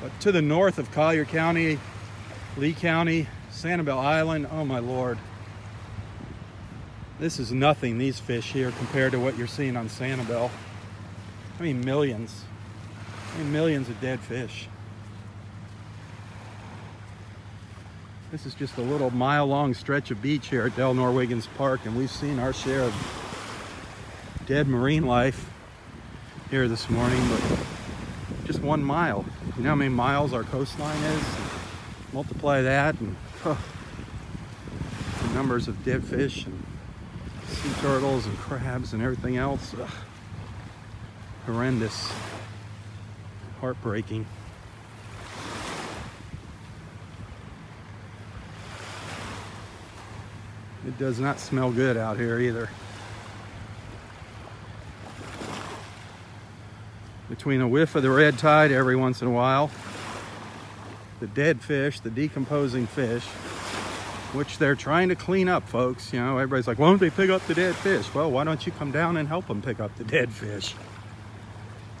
But to the north of Collier County, Lee County, Sanibel Island, oh my lord. This is nothing, these fish here, compared to what you're seeing on Sanibel. I mean millions. I mean millions of dead fish. This is just a little mile long stretch of beach here at Delnor Wiggins Park and we've seen our share of dead marine life here this morning, but just one mile. You know how many miles our coastline is? Multiply that and the numbers of dead fish and sea turtles and crabs and everything else. Ugh. Horrendous. Heartbreaking. It does not smell good out here either. Between a whiff of the red tide every once in a while, the dead fish, the decomposing fish, which they're trying to clean up, folks. You know, everybody's like, why don't they pick up the dead fish? Well, why don't you come down and help them pick up the dead fish?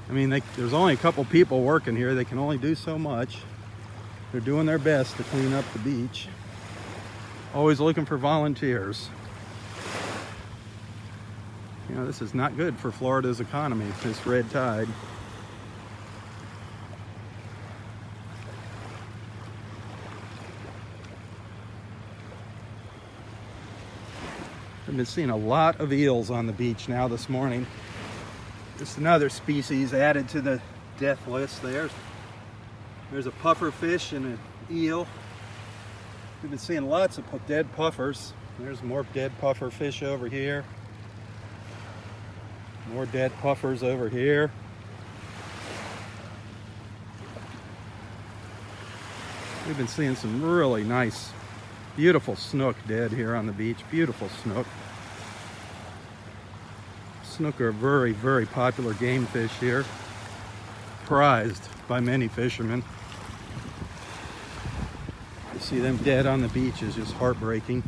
I mean, they, there's only a couple people working here. They can only do so much. They're doing their best to clean up the beach. Always looking for volunteers. You know, this is not good for Florida's economy, this red tide. I've been seeing a lot of eels on the beach now this morning. Just another species added to the death list there. There's a puffer fish and an eel. We've been seeing lots of dead puffers. There's more dead puffer fish over here. More dead puffers over here. We've been seeing some really nice, beautiful snook dead here on the beach. Beautiful snook. Snook are a very, very popular game fish here. Prized by many fishermen. To see them dead on the beach is just heartbreaking.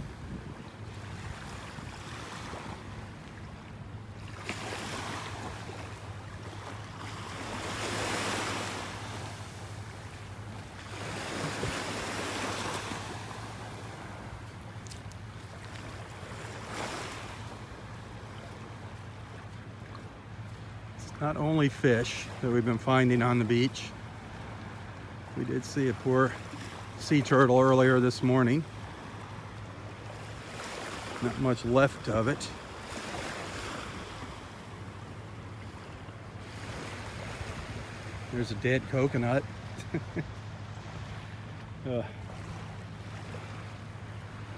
not only fish that we've been finding on the beach. We did see a poor sea turtle earlier this morning. Not much left of it. There's a dead coconut. [LAUGHS] uh,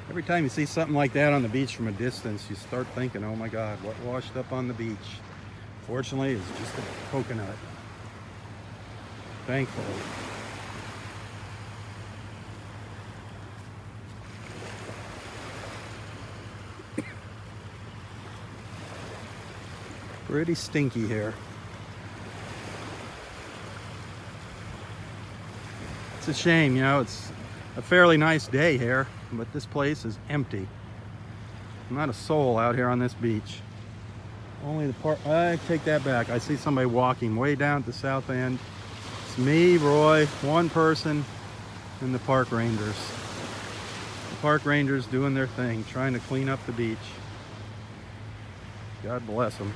every time you see something like that on the beach from a distance, you start thinking, oh my God, what washed up on the beach? Fortunately, it's just a coconut. Thankfully. Pretty stinky here. It's a shame, you know, it's a fairly nice day here, but this place is empty. Not a soul out here on this beach. Only the park, I take that back. I see somebody walking way down at the south end. It's me, Roy, one person, and the park rangers. The park rangers doing their thing, trying to clean up the beach. God bless them.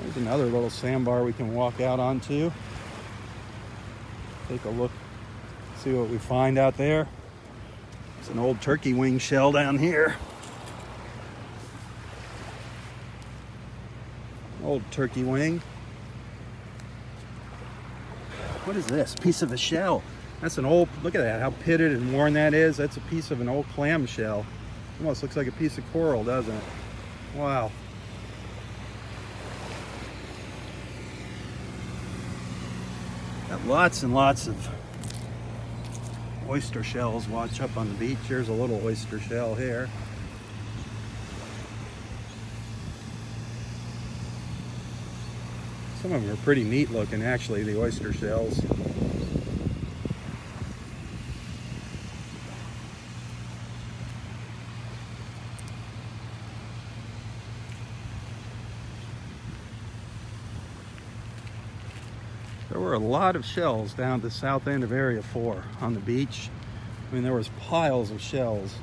There's another little sandbar we can walk out onto. Take a look, see what we find out there. It's an old turkey wing shell down here. Old turkey wing. What is this? Piece of a shell. That's an old, look at that, how pitted and worn that is. That's a piece of an old clam shell. Almost looks like a piece of coral, doesn't it? Wow. Lots and lots of oyster shells watch up on the beach. Here's a little oyster shell here. Some of them are pretty neat looking actually, the oyster shells. Lot of shells down the south end of Area 4 on the beach. I mean, there was piles of shells.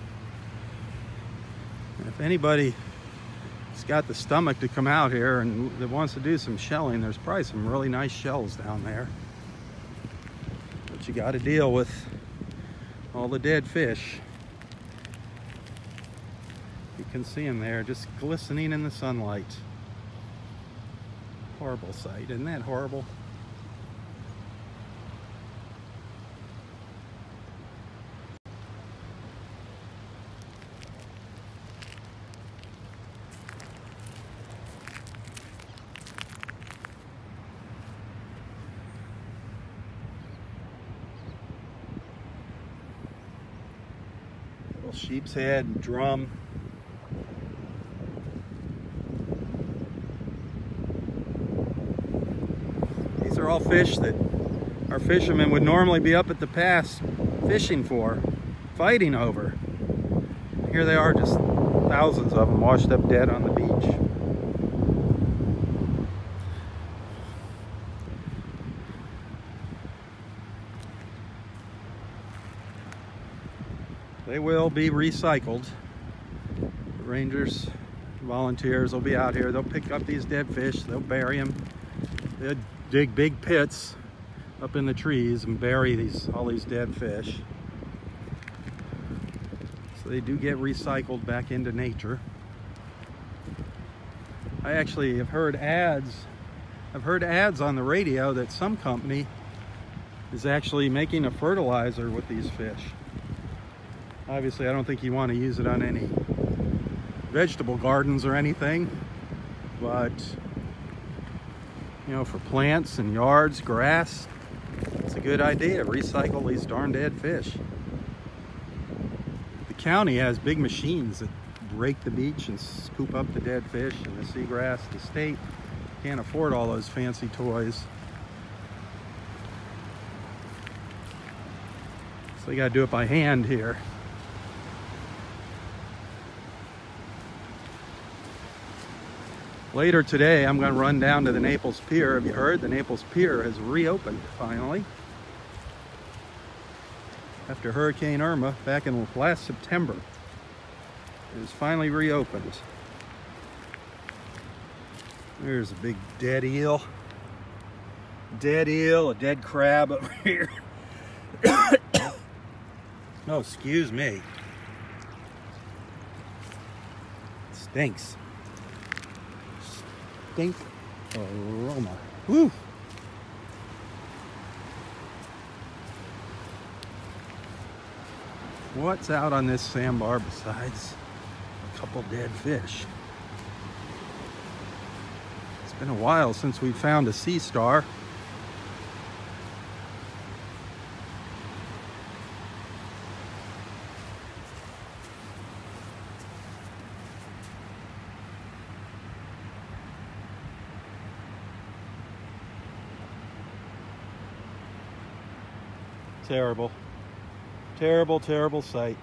And if anybody's got the stomach to come out here and that wants to do some shelling, there's probably some really nice shells down there. But you got to deal with all the dead fish. You can see them there just glistening in the sunlight. Horrible sight, isn't that horrible? Little sheep's head, drum. These are all fish that our fishermen would normally be up at the pass fishing for, fighting over. Here they are, just thousands of them washed up dead on the beach. They will be recycled. The rangers, volunteers will be out here. They'll pick up these dead fish. They'll bury them. They'll dig big pits up in the trees and bury these all these dead fish. So they do get recycled back into nature. I actually have heard ads. I've heard ads on the radio that some company is actually making a fertilizer with these fish. Obviously, I don't think you want to use it on any vegetable gardens or anything, but you know, for plants and yards, grass, it's a good idea to recycle these darn dead fish. The county has big machines that rake the beach and scoop up the dead fish and the seagrass. The state can't afford all those fancy toys. So you gotta do it by hand here. Later today, I'm going to run down to the Naples Pier. Have you heard? The Naples Pier has reopened finally. After Hurricane Irma back in last September. It finally reopened. There's a big dead eel. dead eel, a dead crab over [LAUGHS] here. [COUGHS] oh, excuse me. Stinks. Stink aroma. Woo! What's out on this sandbar besides a couple dead fish? It's been a while since we found a sea star. Terrible. Terrible, terrible sight.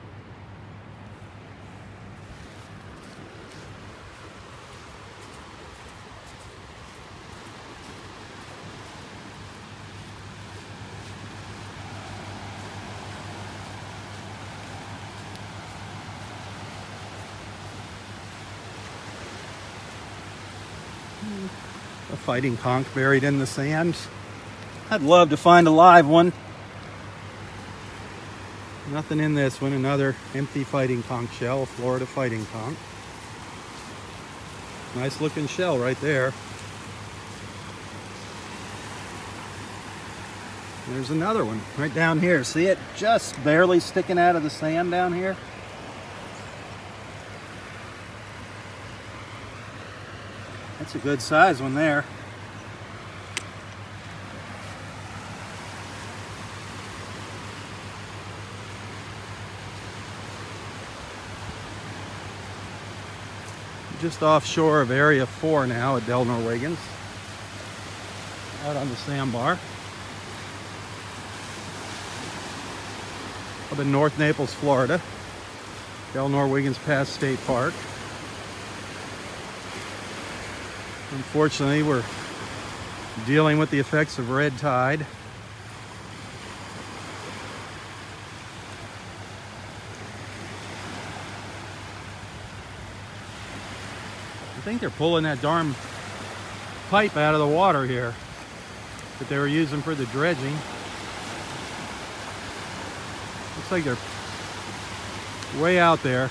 A fighting conch buried in the sand. I'd love to find a live one. Nothing in this one. Another empty fighting conch shell, Florida fighting conch. Nice looking shell right there. There's another one right down here. See it? Just barely sticking out of the sand down here. That's a good size one there. Just offshore of Area 4 now at Delnor-Wiggins. Out on the sandbar. Up in North Naples, Florida. Delnor-Wiggins Pass State Park. Unfortunately, we're dealing with the effects of red tide. Think they're pulling that darn pipe out of the water here that they were using for the dredging. Looks like they're way out there.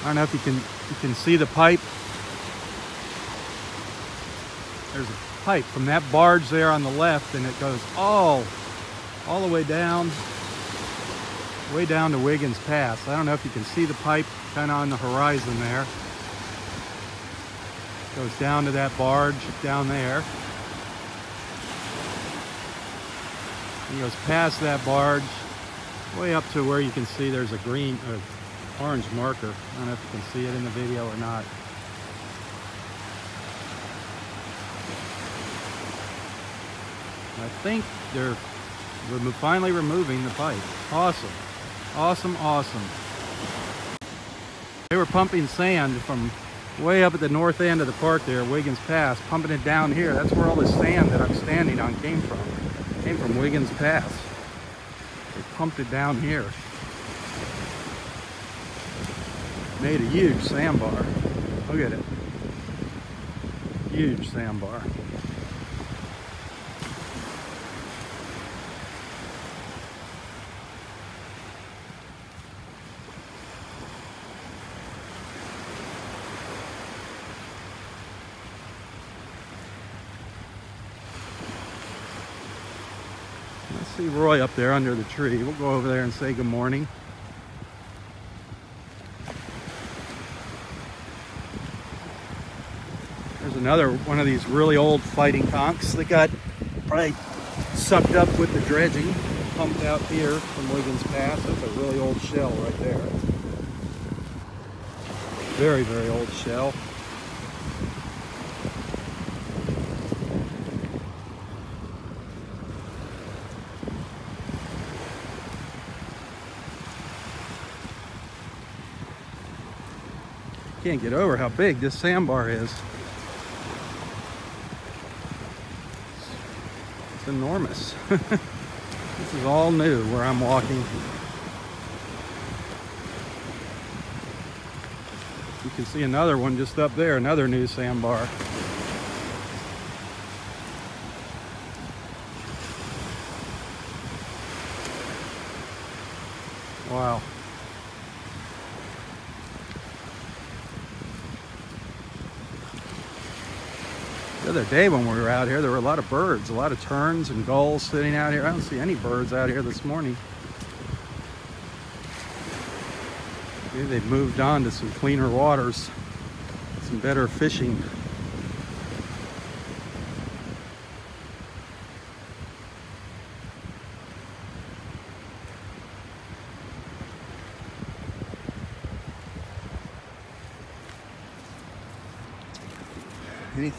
I don't know if you can you can see the pipe. There's a pipe from that barge there on the left and it goes all all the way down way down to Wiggins Pass. I don't know if you can see the pipe kind of on the horizon there. Goes down to that barge down there. He goes past that barge, way up to where you can see there's a green, uh, orange marker. I don't know if you can see it in the video or not. I think they're finally removing the pipe. Awesome. Awesome, awesome. They were pumping sand from way up at the north end of the park there, Wiggins Pass, pumping it down here. That's where all the sand that I'm standing on came from. It came from Wiggins Pass. They pumped it down here. Made a huge sandbar. Look at it. Huge sandbar. See Roy up there under the tree. We'll go over there and say good morning. There's another one of these really old fighting conchs that got probably sucked up with the dredging, pumped out here from Wiggins Pass. That's a really old shell right there. Very, very old shell. Can't get over how big this sandbar is. It's enormous. [LAUGHS] this is all new where I'm walking. You can see another one just up there, another new sandbar. Wow. The other day when we were out here, there were a lot of birds, a lot of terns and gulls sitting out here. I don't see any birds out here this morning. Maybe they've moved on to some cleaner waters, some better fishing.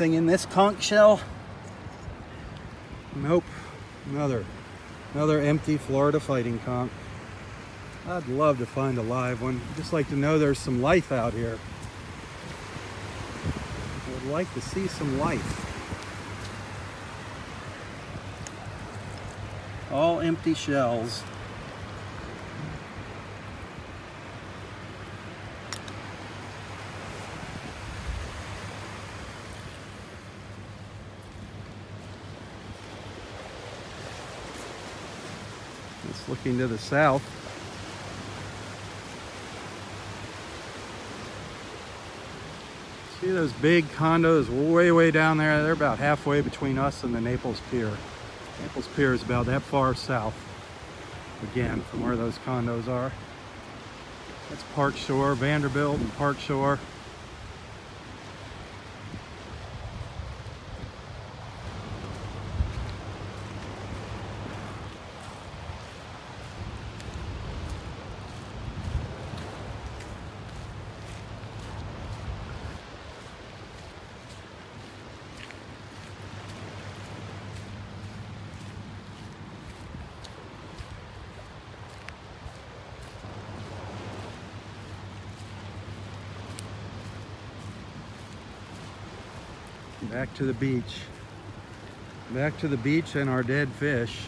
In this conch shell? Nope. Another, another empty Florida fighting conch. I'd love to find a live one. I'd just like to know there's some life out here. I would like to see some life. All empty shells. Let's looking to the south. See those big condos way, way down there? They're about halfway between us and the Naples Pier. Naples Pier is about that far south, again, from where those condos are. That's Park Shore, Vanderbilt and Park Shore. Back to the beach. Back to the beach and our dead fish.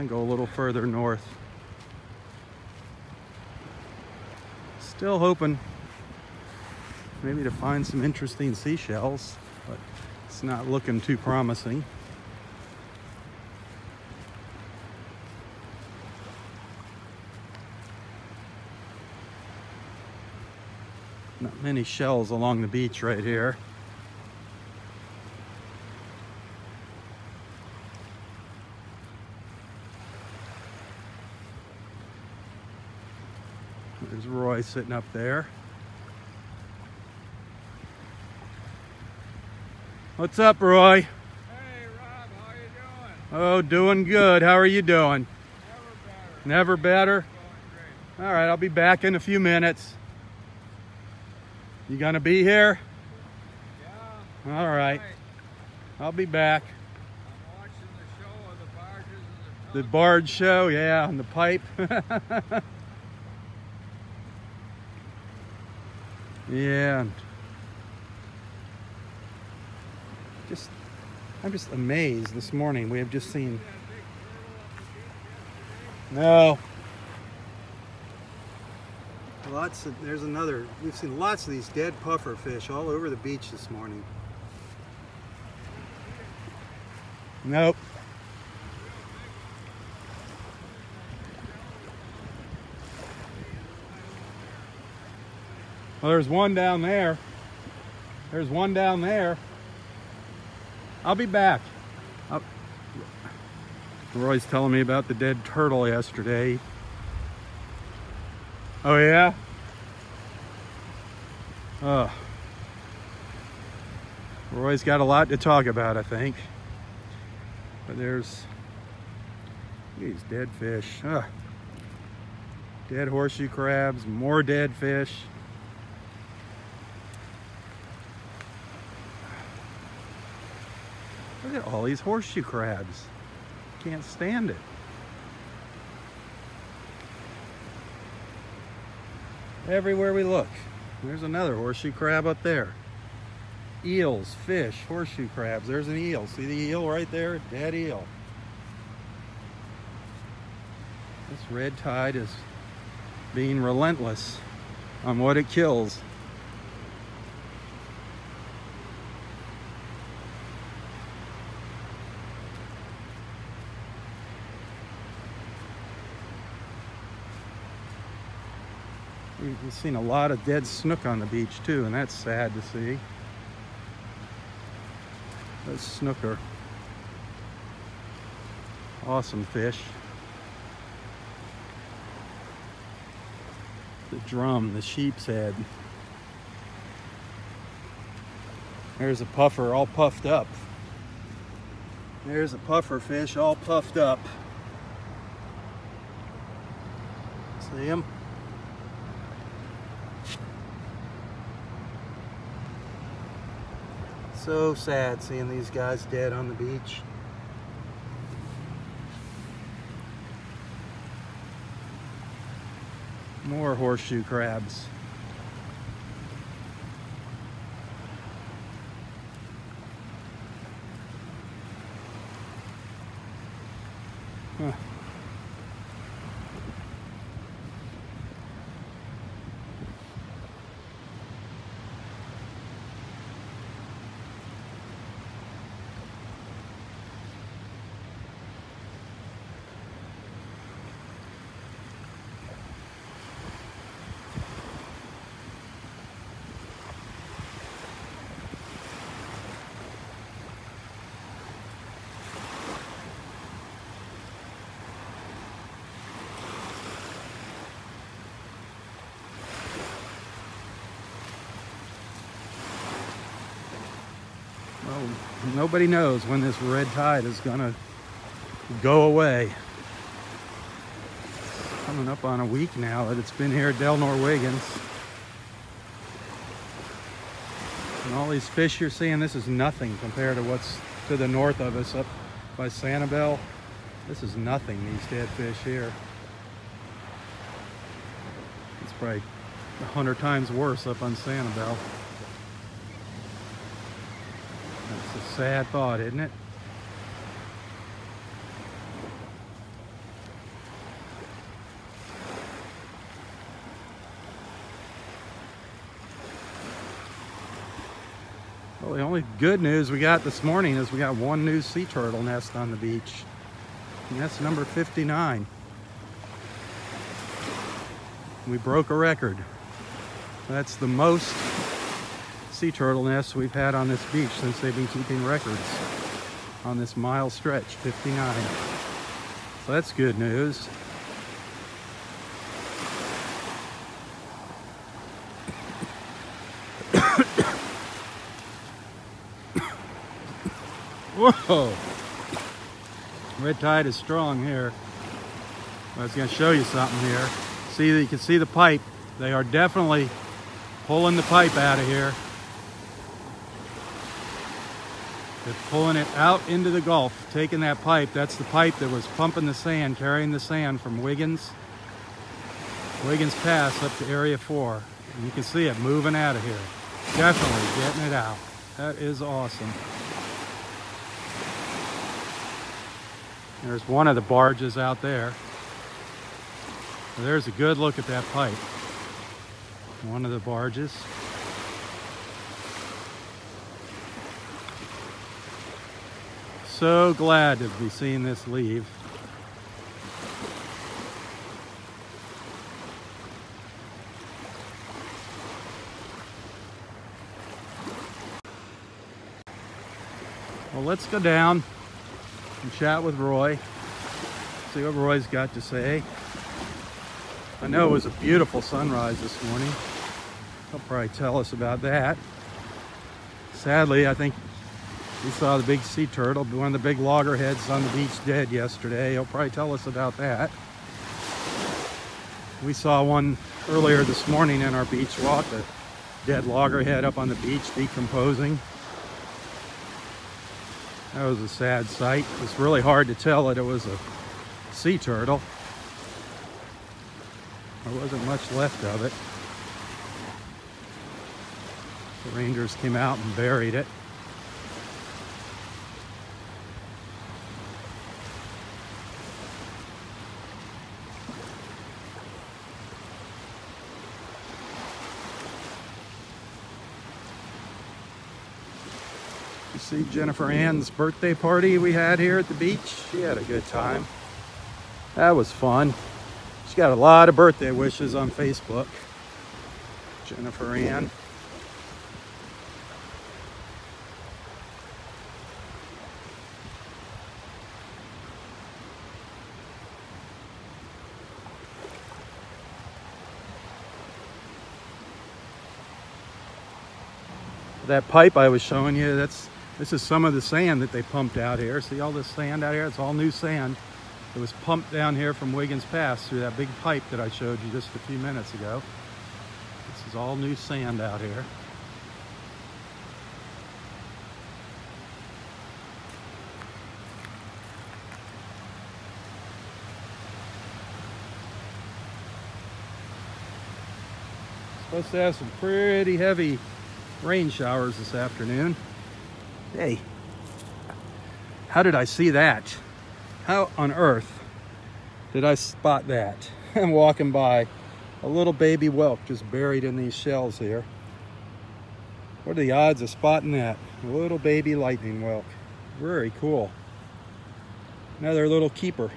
Gonna go a little further north. Still hoping maybe to find some interesting seashells, but it's not looking too promising. Not many shells along the beach right here. There's Roy sitting up there. What's up, Roy? Hey Rob, how you doing? Oh, doing good. How are you doing? Never better. Never better? All right, I'll be back in a few minutes. You gonna be here? Yeah. All right, I'll be back. I'm watching the show of the barges and The the barge show, yeah, and the pipe. [LAUGHS] yeah. Just, I'm just amazed this morning. We have just seen. No. Lots of, there's another, we've seen lots of these dead puffer fish all over the beach this morning. Nope. Well, there's one down there. There's one down there. I'll be back. I'll... Roy's telling me about the dead turtle yesterday. Oh, yeah? Oh. Roy's got a lot to talk about, I think. But there's these dead fish. Ugh. Dead horseshoe crabs, more dead fish. Look at all these horseshoe crabs. Can't stand it. Everywhere we look. There's another horseshoe crab up there. Eels, fish, horseshoe crabs. There's an eel. See the eel right there? Dead eel. This red tide is being relentless on what it kills. We've seen a lot of dead snook on the beach too, and that's sad to see. Those snooker. awesome fish. The drum, the sheep's head. There's a puffer all puffed up. There's a puffer fish all puffed up. See him? So sad seeing these guys dead on the beach. More horseshoe crabs. Huh. Well, nobody knows when this red tide is gonna go away. Coming up on a week now that it's been here at Delnor Wiggins. And all these fish you're seeing, this is nothing compared to what's to the north of us up by Sanibel. This is nothing, these dead fish here. It's probably a hundred times worse up on Sanibel. That's a sad thought, isn't it? Well, the only good news we got this morning is we got one new sea turtle nest on the beach. And that's number 59. We broke a record. That's the most sea turtle nests we've had on this beach since they've been keeping records on this mile stretch, 59. So that's good news. [COUGHS] Whoa! Red tide is strong here. I was to show you something here. See, you can see the pipe. They are definitely pulling the pipe out of here. They're pulling it out into the Gulf, taking that pipe. That's the pipe that was pumping the sand, carrying the sand from Wiggins, Wiggins Pass up to Area 4. And you can see it moving out of here. Definitely getting it out. That is awesome. There's one of the barges out there. There's a good look at that pipe. One of the barges. So glad to be seeing this leave. Well, let's go down and chat with Roy, see what Roy's got to say. I know it was a beautiful sunrise this morning. He'll probably tell us about that. Sadly, I think we saw the big sea turtle, one of the big loggerheads on the beach dead yesterday. He'll probably tell us about that. We saw one earlier this morning in our beach walk, a dead loggerhead up on the beach decomposing. That was a sad sight. It's really hard to tell that it was a sea turtle. There wasn't much left of it. The rangers came out and buried it. See Jennifer Ann's birthday party we had here at the beach? She had a good time. That was fun. She got a lot of birthday wishes on Facebook. Jennifer Ann. That pipe I was showing you, that's this is some of the sand that they pumped out here. See all this sand out here? It's all new sand. It was pumped down here from Wiggins Pass through that big pipe that I showed you just a few minutes ago. This is all new sand out here. Supposed to have some pretty heavy rain showers this afternoon. Hey, how did I see that? How on earth did I spot that? [LAUGHS] I'm walking by a little baby whelk just buried in these shells here. What are the odds of spotting that? A little baby lightning whelk. Very cool. Another little keeper.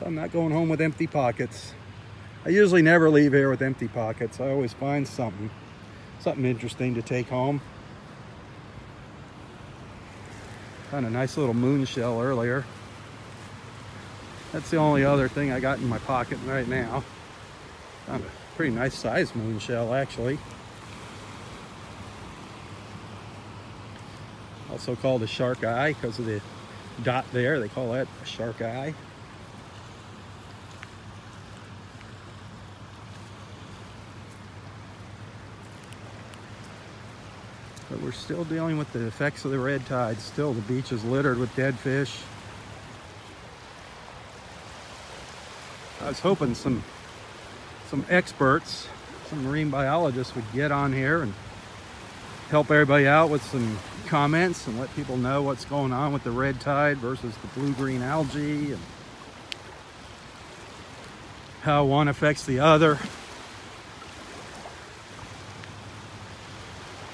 So I'm not going home with empty pockets. I usually never leave here with empty pockets. I always find something, something interesting to take home. Found a nice little moon shell earlier. That's the only other thing I got in my pocket right now. Found a pretty nice sized moon shell actually. Also called a shark eye because of the dot there. They call that a shark eye. But we're still dealing with the effects of the red tide. Still, the beach is littered with dead fish. I was hoping some some experts, some marine biologists would get on here and help everybody out with some comments and let people know what's going on with the red tide versus the blue-green algae and how one affects the other.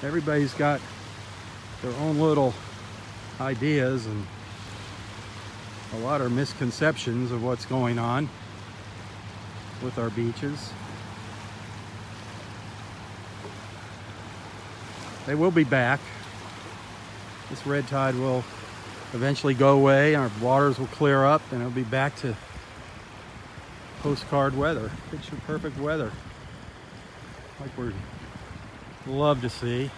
Everybody's got their own little ideas and a lot of misconceptions of what's going on with our beaches. They will be back. This red tide will eventually go away, our waters will clear up, and it'll be back to postcard weather, picture perfect weather. Like we're love to see.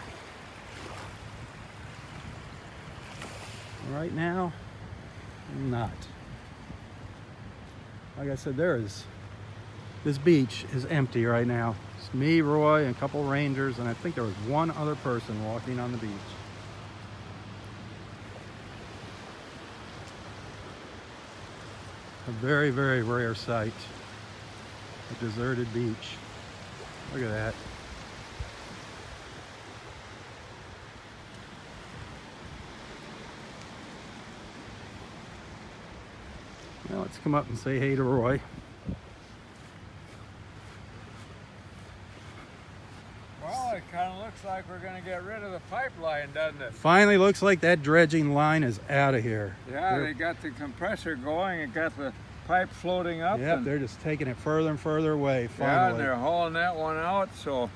Right now, not. Like I said, there is, this beach is empty right now. It's me, Roy, and a couple rangers, and I think there was one other person walking on the beach. A very, very rare sight. A deserted beach. Look at that. Let's come up and say hey to Roy. Well, it kind of looks like we're going to get rid of the pipeline, doesn't it? Finally looks like that dredging line is out of here. Yeah, They're- they got the compressor going. It got the pipe floating up. Yep, and, they're just taking it further and further away, yeah, finally. and they're hauling that one out. So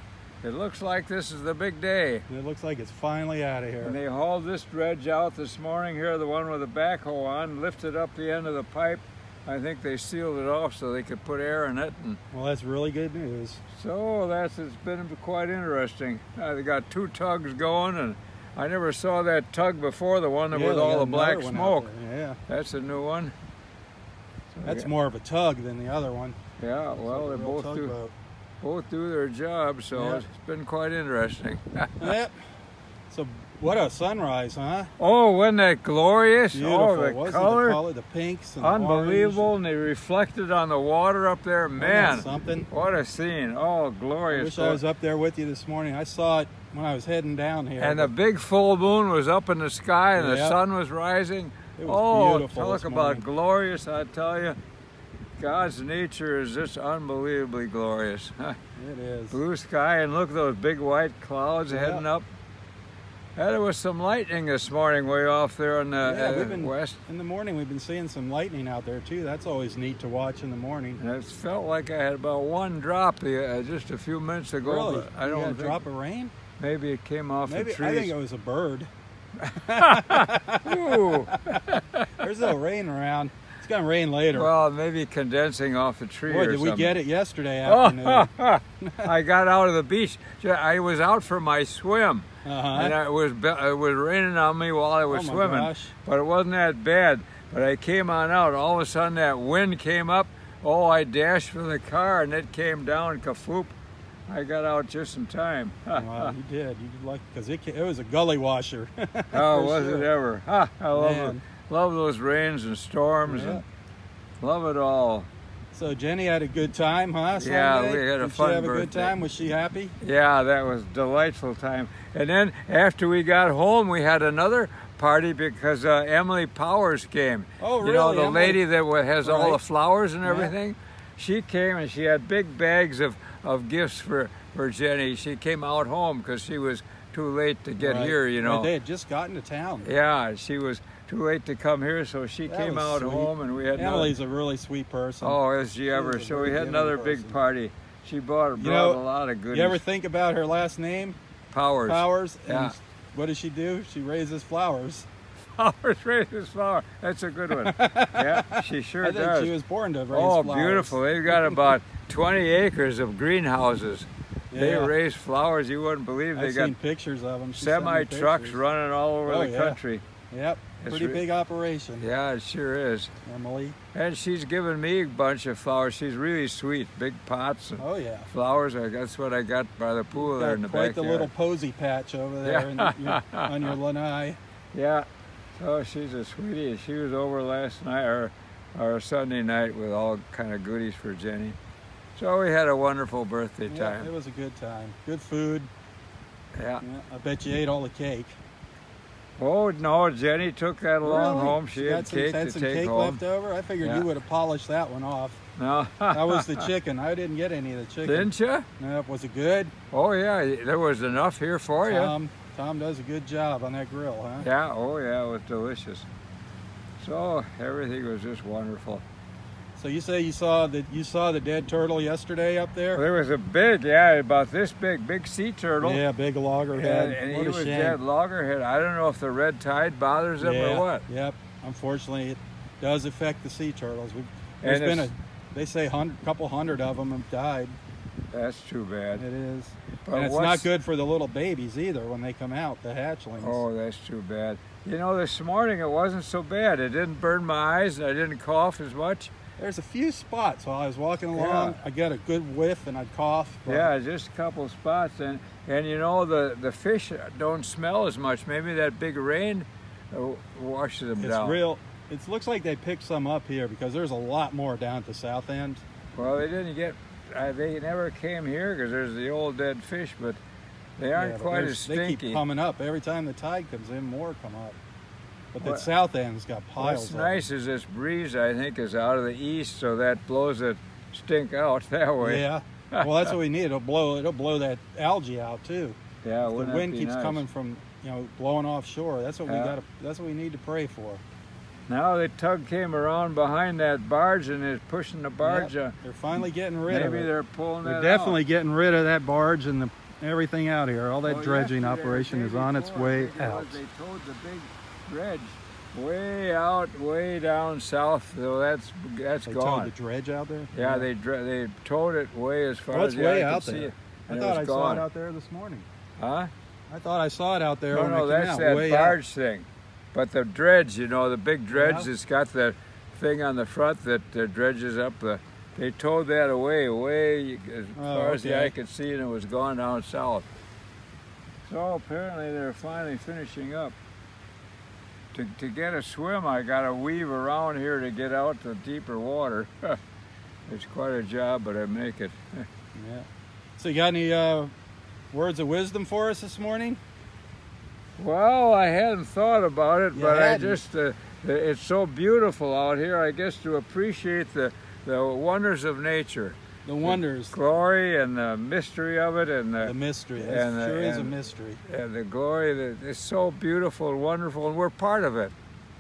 it looks like this is the big day. It looks like it's finally out of here. And they hauled this dredge out this morning here, the one with the backhoe on, lifted up the end of the pipe. I think they sealed it off so they could put air in it. And Well, that's really good news. so that's it's been quite interesting. Uh, they got two tugs going, and I never saw that tug before, the one Yeah, with all the black another one out smoke. Yeah, That's a new one. So that's yeah. more of a tug than the other one. Yeah, well, they like real both do tugboat. both do their job, so Yeah. it's been quite interesting. [LAUGHS] Yep. What a sunrise, huh? Oh, wasn't that glorious? Oh, beautiful. Oh, the Wasn't color. the color, the pinks and the Unbelievable, orange. and they reflected on the water up there. Man, something. what a scene! Oh, I glorious! wish I was up there with you this morning. I saw it when I was heading down here. and the big full moon was up in the sky, and the sun was rising. It was oh, beautiful talk about glorious! I tell you, God's nature is just unbelievably glorious. it is. Blue sky, and look at those big white clouds Yeah. heading up. And there was some lightning this morning way off there on the Yeah, uh, been west. in the morning. We've been seeing some lightning out there too. That's always neat to watch in the morning. And it felt like I had about one drop uh, just a few minutes ago. really? I don't got a think, drop of rain? Maybe it came off Maybe the I think it was a bird. [LAUGHS] [LAUGHS] There's no rain around. It's gonna rain later. well, maybe condensing off the tree Boy, or did we get it yesterday [LAUGHS] afternoon. I got out of the beach. I was out for my swim, Uh-huh. and it was it was raining on me while I was Oh swimming. gosh. But it wasn't that bad. But I came on out. All of a sudden, that wind came up. Oh, I dashed for the car, and it came down. Kafoop! I got out just in time. [LAUGHS] Wow, you did. You did like because it, it was a gully washer. [LAUGHS] Oh, was sure. it ever? Ha, [LAUGHS] I love it. Love those rains and storms Yeah. and love it all. So Jenny had a good time, huh? Yeah, Sunday? we had a Did fun she have a good time? Was she happy? Yeah, that was delightful time. And then after we got home, we had another party because uh, Emily Powers came. Oh, You know the Emily? lady that has all the flowers and Yeah. everything. She came and she had big bags of, of gifts for for Jenny. She came out home because she was too late to get Right. here. You know. they had just gotten to town. Yeah, she was too late to come here, so she That came out sweet. home and we had another- a really sweet person. Oh, is she ever? She's a So we had another big party. She brought, brought You know, a lot of goodies. you ever think about her last name? Powers. Powers. Yeah. And what does she do? She raises flowers. [LAUGHS] Flowers raises flowers. That's a good one. yeah, she [LAUGHS] sure I think does. she was born to raise oh, flowers. beautiful. They've got about [LAUGHS] 20 acres of greenhouses. They raise flowers you wouldn't believe. They I've got seen pictures of them. She semi trucks running all over Oh, the yeah. country. Yep. Pretty re- big operation. Yeah, it sure is. Emily. And she's given me a bunch of flowers. She's really sweet. Big pots Oh yeah. flowers. I- That's what I got by the pool there in the quite the little posy patch over there in your, [LAUGHS] on your lanai. Yeah. Oh, she's a sweetie. She was over last night or, or Sunday night with all kind of goodies for Jenny. So we had a wonderful birthday time. Yeah, it was a good time. Good food. Yeah. Yeah, I bet you ate all the cake. Oh no, Jenny took that along Really? home. She, got had some, cake had some take cake home. left over. I figured Yeah. you would have polished that one off. [LAUGHS] No. That was the chicken. I didn't get any of the chicken. Didn't you? No, was it good? Oh yeah, there was enough here for you. Tom, Tom does a good job on that grill, huh? Yeah. Oh yeah, it was delicious. So everything was just wonderful. So you say you saw the you saw the dead turtle yesterday up there? There was a big, yeah, about this big, big sea turtle. Yeah, big loggerhead. And, and what he a was shame. dead loggerhead. I don't know if the red tide bothers him yeah, or what. Yep. Unfortunately, it does affect the sea turtles. We've, And there's been a, they say hundred, couple hundred of them have died. That's too bad. It is, But and it's not good for the little babies either when they come out, the hatchlings. Oh, that's too bad. You know, this morning it wasn't so bad. It didn't burn my eyes and I didn't cough as much. There's a few spots while I was walking along. Yeah. I get a good whiff and I'd cough. Yeah, just a couple spots. And, and you know, the, the fish don't smell as much. Maybe that big rain uh, washes them It's down. real. It looks like they picked some up here because there's a lot more down at the south end. Well, they didn't get, uh, they never came here because there's the old dead fish, but they aren't Yeah, but quite as They keep coming up every time the tide comes in. More come up. But the What- south end's got piles. What's of nice is this breeze, I think, is out of the east, so that blows the stink out [LAUGHS] that way. Yeah. well, that's what we need. It'll blow. It'll blow that algae out too. [LAUGHS] Yeah, the wind keeps nice? coming from, you know, blowing offshore. That's what we got. That's what we need to pray for. Now the tug came around behind that barge and is pushing the barge. Yep, uh, They're finally getting rid of maybe it. they're pulling They're definitely out. getting rid of that barge and the everything out here. All that Well, dredging operation is on its way out. They towed the big dredge way out, way down south. So that's that's They gone. towed the dredge out there. yeah, they dre- they towed it way as far Well, as way out there. it. I thought I saw it out there this morning. Huh? I thought I saw it out there No, no, that's out. that way out. barge thing. But the dredge, you know, the big dredge Yeah. that's got the thing on the front that uh, dredges up the. They towed that away, way as Oh, far as the eye could see, and it was gone down south. So apparently they're finally finishing up. To, to get a swim, I got to weave around here to get out to deeper water. [LAUGHS] it's quite a job, but I make it. [LAUGHS] Yeah. So you got any uh, words of wisdom for us this morning? Well, I hadn't thought about it, You but I hadn't? just, uh, it's so beautiful out here, I guess to appreciate the, the wonders of nature. The wonders, Glory and the mystery of it and the the, mystery. It and, sure is a mystery. and the glory that is so beautiful and wonderful, and we're part of it.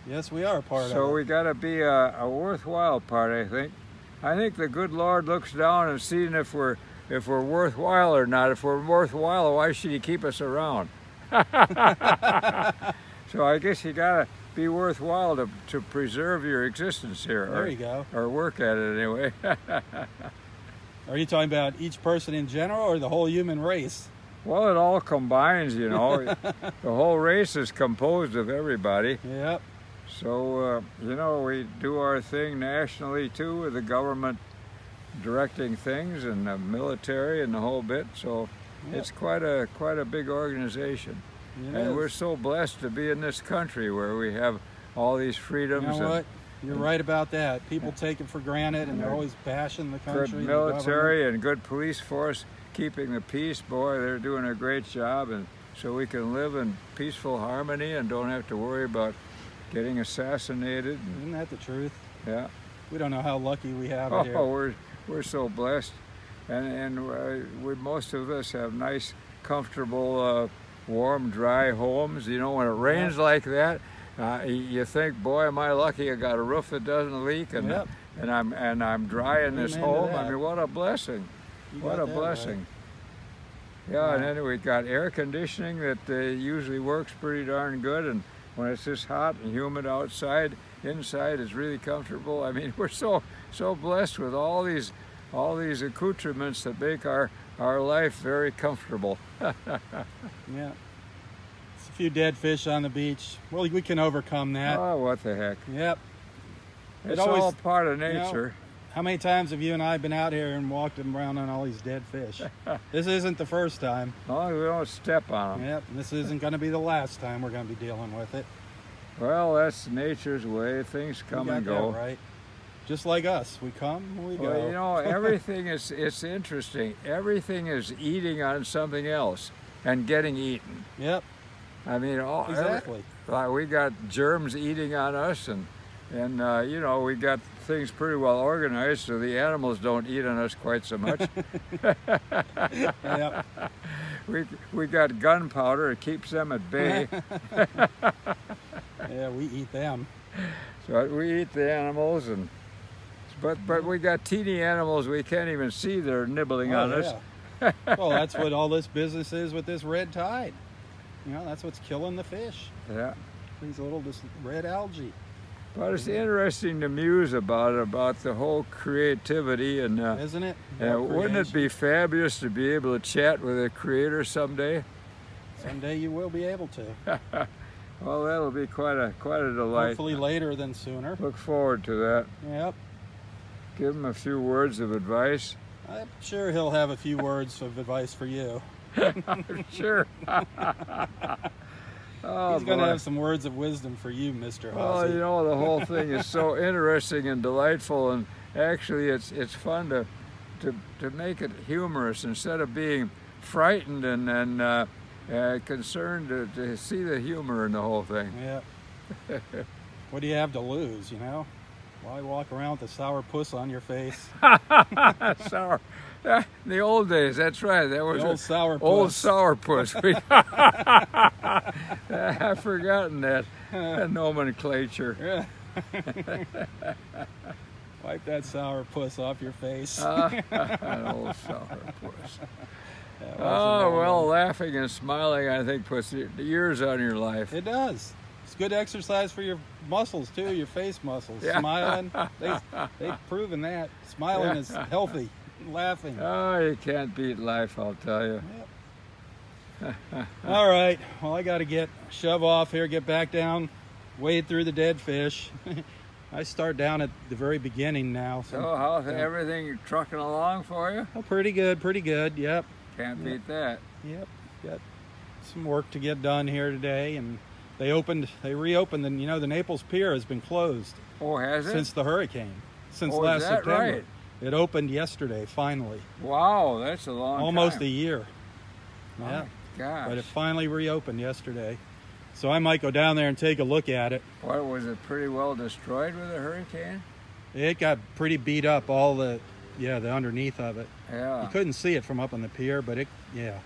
Yes, we are part so of it. So we got to be a, a worthwhile part, I think. I think the good Lord looks down and seeing if we're if we're worthwhile or not. If we're worthwhile, why should He keep us around? [LAUGHS] so I guess you got to be worthwhile to, to preserve your existence here, There or, you go. or work at it anyway. [LAUGHS] Are you talking about each person in general or the whole human race? well, it all combines, you know. [LAUGHS] the whole race is composed of everybody. Yep. So, uh, you know, we do our thing nationally too, with the government directing things and the military and the whole bit. So Yep. it's quite a quite a big organization, It and is. we're so blessed to be in this country where we have all these freedoms. You know? You're right about that. People take it for granted, and they're always bashing the country. good military and good police force keeping the peace. Boy, they're doing a great job, and so we can live in peaceful harmony and don't have to worry about getting assassinated. Isn't that the truth? yeah. We don't know how lucky we have Oh, here. we're we're so blessed, and and uh, we most of us have nice, comfortable, uh, warm, dry homes. You know, when it rains like that, uh, you think, boy, am I lucky? I got a roof that doesn't leak, and Yep. and I'm and I'm dry in this home. I mean, what a blessing! You what a blessing! Yeah, and then we've got air conditioning that uh, usually works pretty darn good, and when it's this hot and humid outside, inside is really comfortable. I mean, [LAUGHS] we're so so blessed with all these all these accoutrements that make our our life very comfortable. [LAUGHS] Yeah. A few dead fish on the beach. Well, we can overcome that. Oh, what the heck! Yep. It It's always- all part of know, nature. How many times have you and I been out here and walked around on all these dead fish? [LAUGHS] this isn't the first time. Oh, we don't step on them. Yep. This isn't going to be the last time we're going to be dealing with it. Well, that's nature's way. Things come you and go. right. Just like us, we come, we go. Well, you know, [LAUGHS] everything is it's interesting. Everything is eating on something else and getting eaten. Yep. I mean, all, every- Exactly. like we got germs eating on us, and and uh, you know we got things pretty well organized, so the animals don't eat on us quite so much. [LAUGHS] [LAUGHS] yep. we we got gunpowder; it keeps them at bay. [LAUGHS] Yeah, we eat them. so we eat the animals, and but but we got teeny animals we can't even see; they're nibbling Oh, on us. yeah. well, that's what all this business is with this red tide. You know, that's what's killing the fish. Yeah. These little this red algae. But it's interesting to muse about it, about the whole creativity and. Uh, Isn't it? Yeah, wouldn't it be fabulous to be able to chat with a creator someday? Someday you will be able to. [LAUGHS] Well, that'll be quite a quite a delight. Hopefully later than sooner. Look forward to that. Yep. Give him a few words of advice. I'm sure he'll have a few words of advice for you. Sure. [LAUGHS] oh, He's going to have some words of wisdom for you, Mr. Well, Hossie. you know, the whole thing is so [LAUGHS] interesting and delightful, and actually, it's it's fun to to to make it humorous instead of being frightened and and uh, uh, concerned to, to see the humor in the whole thing. Yeah. what do you have to lose, you know? Why walk around with a sour puss on your face? [LAUGHS] sour. Yeah, in the old days, that's right. That was The old sour Old puss. sourpuss. [LAUGHS] [LAUGHS] I've forgotten that nomenclature. Wipe that sour puss off your face. Uh, an old. That wasn't Oh, well, laughing and smiling, I think, puts the years on your life. It does. It's good exercise for your muscles too, your face muscles. Yeah. Smiling, they, they've proven that. Smiling Yeah. is healthy. Laughing. Oh, you can't beat life, I'll tell you. [LAUGHS] All right. Well, I got to get shove off here, get back down, wade through the dead fish. [LAUGHS] I start down at the very beginning now. So, oh, So, how's everything trucking along for you? oh, pretty good, pretty good. Yep, Can't beat that. yep. Got some work to get done here today, and they opened, they reopened, and you know the Naples Pier has been closed Oh, has it? since the hurricane, since Oh, last September. right? It opened yesterday, finally, wow, that's a long almost time. a year. My Yeah, gosh. but it finally reopened yesterday, so I might go down there and take a look at it. What was it? Pretty well destroyed with a hurricane? It got pretty beat up, all the, yeah, the underneath of it. Yeah. You couldn't see it from up on the pier, but it, yeah,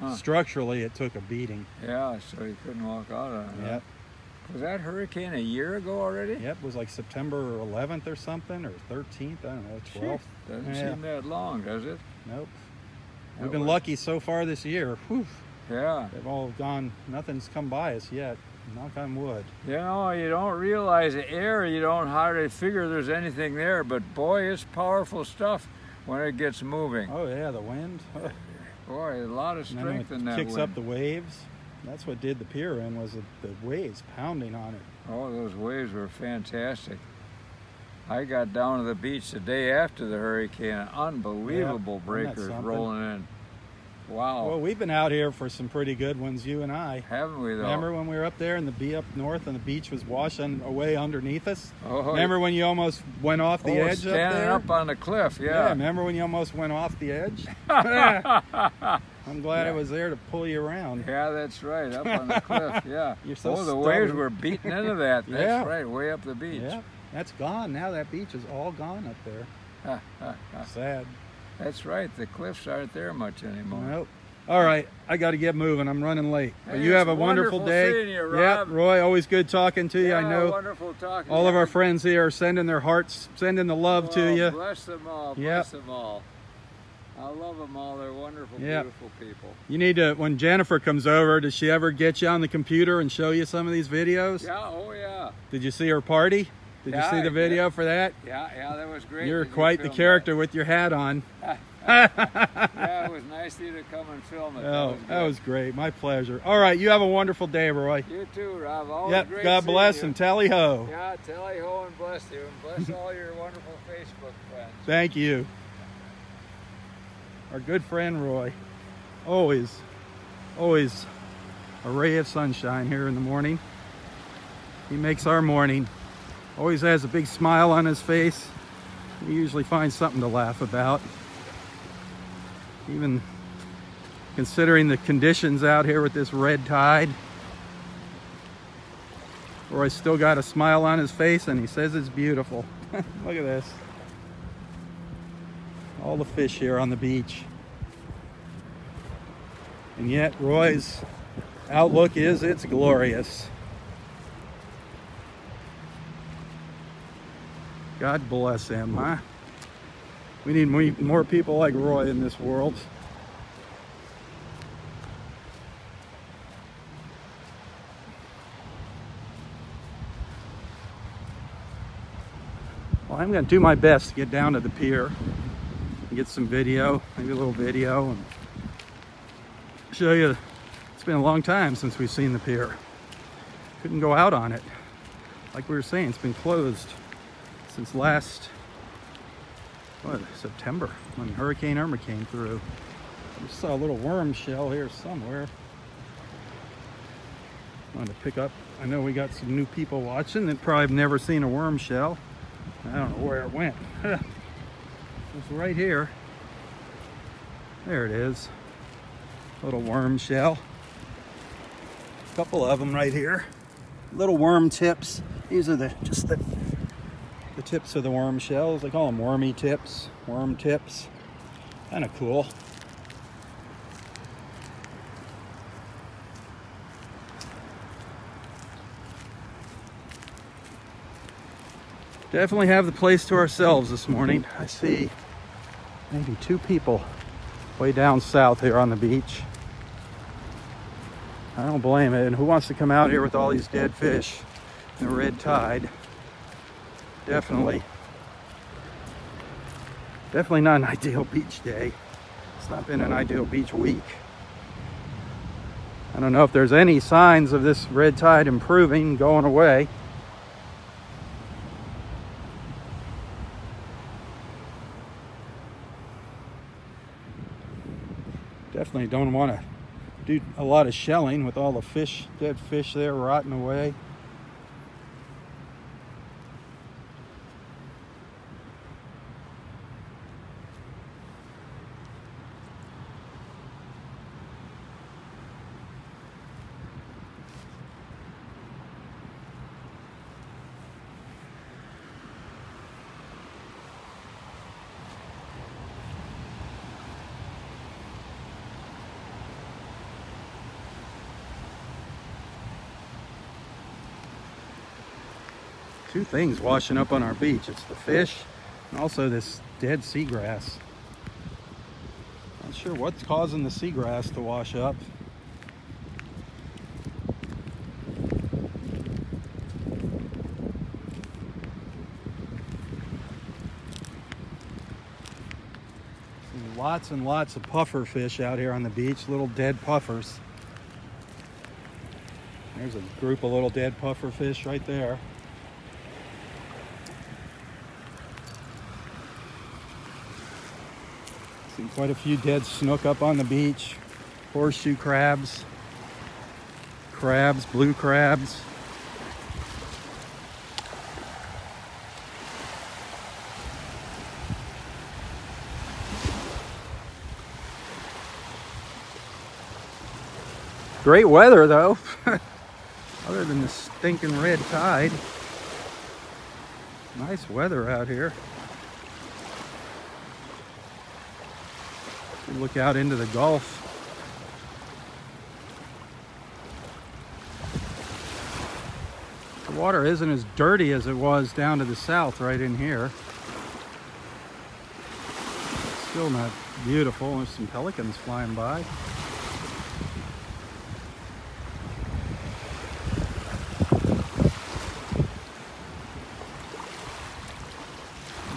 Huh. structurally it took a beating. Yeah. So you couldn't walk out on it. Yep. Was that hurricane a year ago already? Yep, it was like September 11th or something, or 13th, I don't know, 12th. Doesn't Yeah. seem that long, does it? Nope. That We've been was- lucky so far this year. Whew. Yeah. They've all gone, nothing's come by us yet. Knock on wood. You know, you don't realize the air, you don't hardly figure there's anything there, but boy, it's powerful stuff when it gets moving. Oh, yeah, the wind. [LAUGHS] Boy, a lot of strength in that kicks wind. up the waves. That's what did the pier in, was the, the waves pounding on it. Oh, those waves were fantastic. I got down to the beach the day after the hurricane. Unbelievable isn't breakers rolling in. Wow. Well, we've been out here for some pretty good ones, you and I. Haven't we though? Remember when we were up there and the bee up north and the beach was washing away underneath us? Oh, Remember when you almost went off the oh, edge standing up there? up on the cliff, yeah. yeah. remember when you almost went off the edge? [LAUGHS] [LAUGHS] I'm glad I was there to pull you around. Yeah, that's right, up on the cliff, [LAUGHS] yeah. You're so oh, the waves were beating into that. That's Yeah. right, way up the beach. Yeah, that's gone. Now that beach is all gone up there. Sad. That's right, the cliffs aren't there much anymore. Nope. All right, I got to get moving. I'm running late. But Hey, you have a wonderful, wonderful day. you, Yeah, Roy, always good talking to you. I know Wonderful talking. all of you. our friends here are sending their hearts, sending the love Oh, to you. Bless them all. Yep. Bless them all. I love them all. They're wonderful, Yep. beautiful people. You need to, when Jennifer comes over, does she ever get you on the computer and show you some of these videos? Yeah, oh yeah. Did you see her party? Did Yeah, you see the video for that? Yeah, yeah, that was great. You're that you quite the character with your hat on. [LAUGHS] Yeah, it was nice of you to come and film it. Oh, that that was was great. My pleasure. All right, you have a wonderful day, Roy. You too, Robb. Always Yep, great God bless you. and tally ho. Yeah, tally ho and bless you, and bless all your wonderful Facebook friends. Thank you. Our good friend Roy. Always, always a ray of sunshine here in the morning. He makes our morning. Always has a big smile on his face. He usually finds something to laugh about. Even considering the conditions out here with this red tide. Roy's still got a smile on his face and he says it's beautiful. [LAUGHS] Look at this. All the fish here on the beach. And yet Roy's outlook is it's glorious. God bless him, huh? We need more- people like Roy in this world. Well, I'm going to do my best to get down to the pier and get some video, maybe a little video, and show you. It's been a long time since we've seen the pier. Couldn't go out on it. Like we were saying, it's been closed since last, what, September, when Hurricane Irma came through. I just saw a little worm shell here somewhere. Wanted to pick up. I know we got some new people watching that probably have never seen a worm shell. I don't know where it went. [LAUGHS] it's right here. There it is. Little worm shell. A couple of them right here. Little worm tips. These are the just the the tips of the worm shells. They call them wormy tips, worm tips. Kind of cool. Definitely have the place to ourselves this morning. I see maybe two people way down south here on the beach. I don't blame it. And who wants to come out here with all these dead fish and the red tide? Definitely. Definitely not an ideal beach day. It's not been an ideal beach week. I don't know if there's any signs of this red tide improving, going away. Definitely don't want to do a lot of shelling with all the fish, dead fish there rotting away. Things washing up on our beach. It's the fish and also this dead seagrass. Not sure what's causing the seagrass to wash up. Lots and lots of puffer fish out here on the beach, little dead puffers. There's a group of little dead puffer fish right there. Quite a few dead snook up on the beach. Horseshoe crabs, crabs, blue crabs. Great weather though, [LAUGHS] other than the stinking red tide. Nice weather out here. Look out into the Gulf. The water isn't as dirty as it was down to the south right in here. Still not beautiful. There's some pelicans flying by.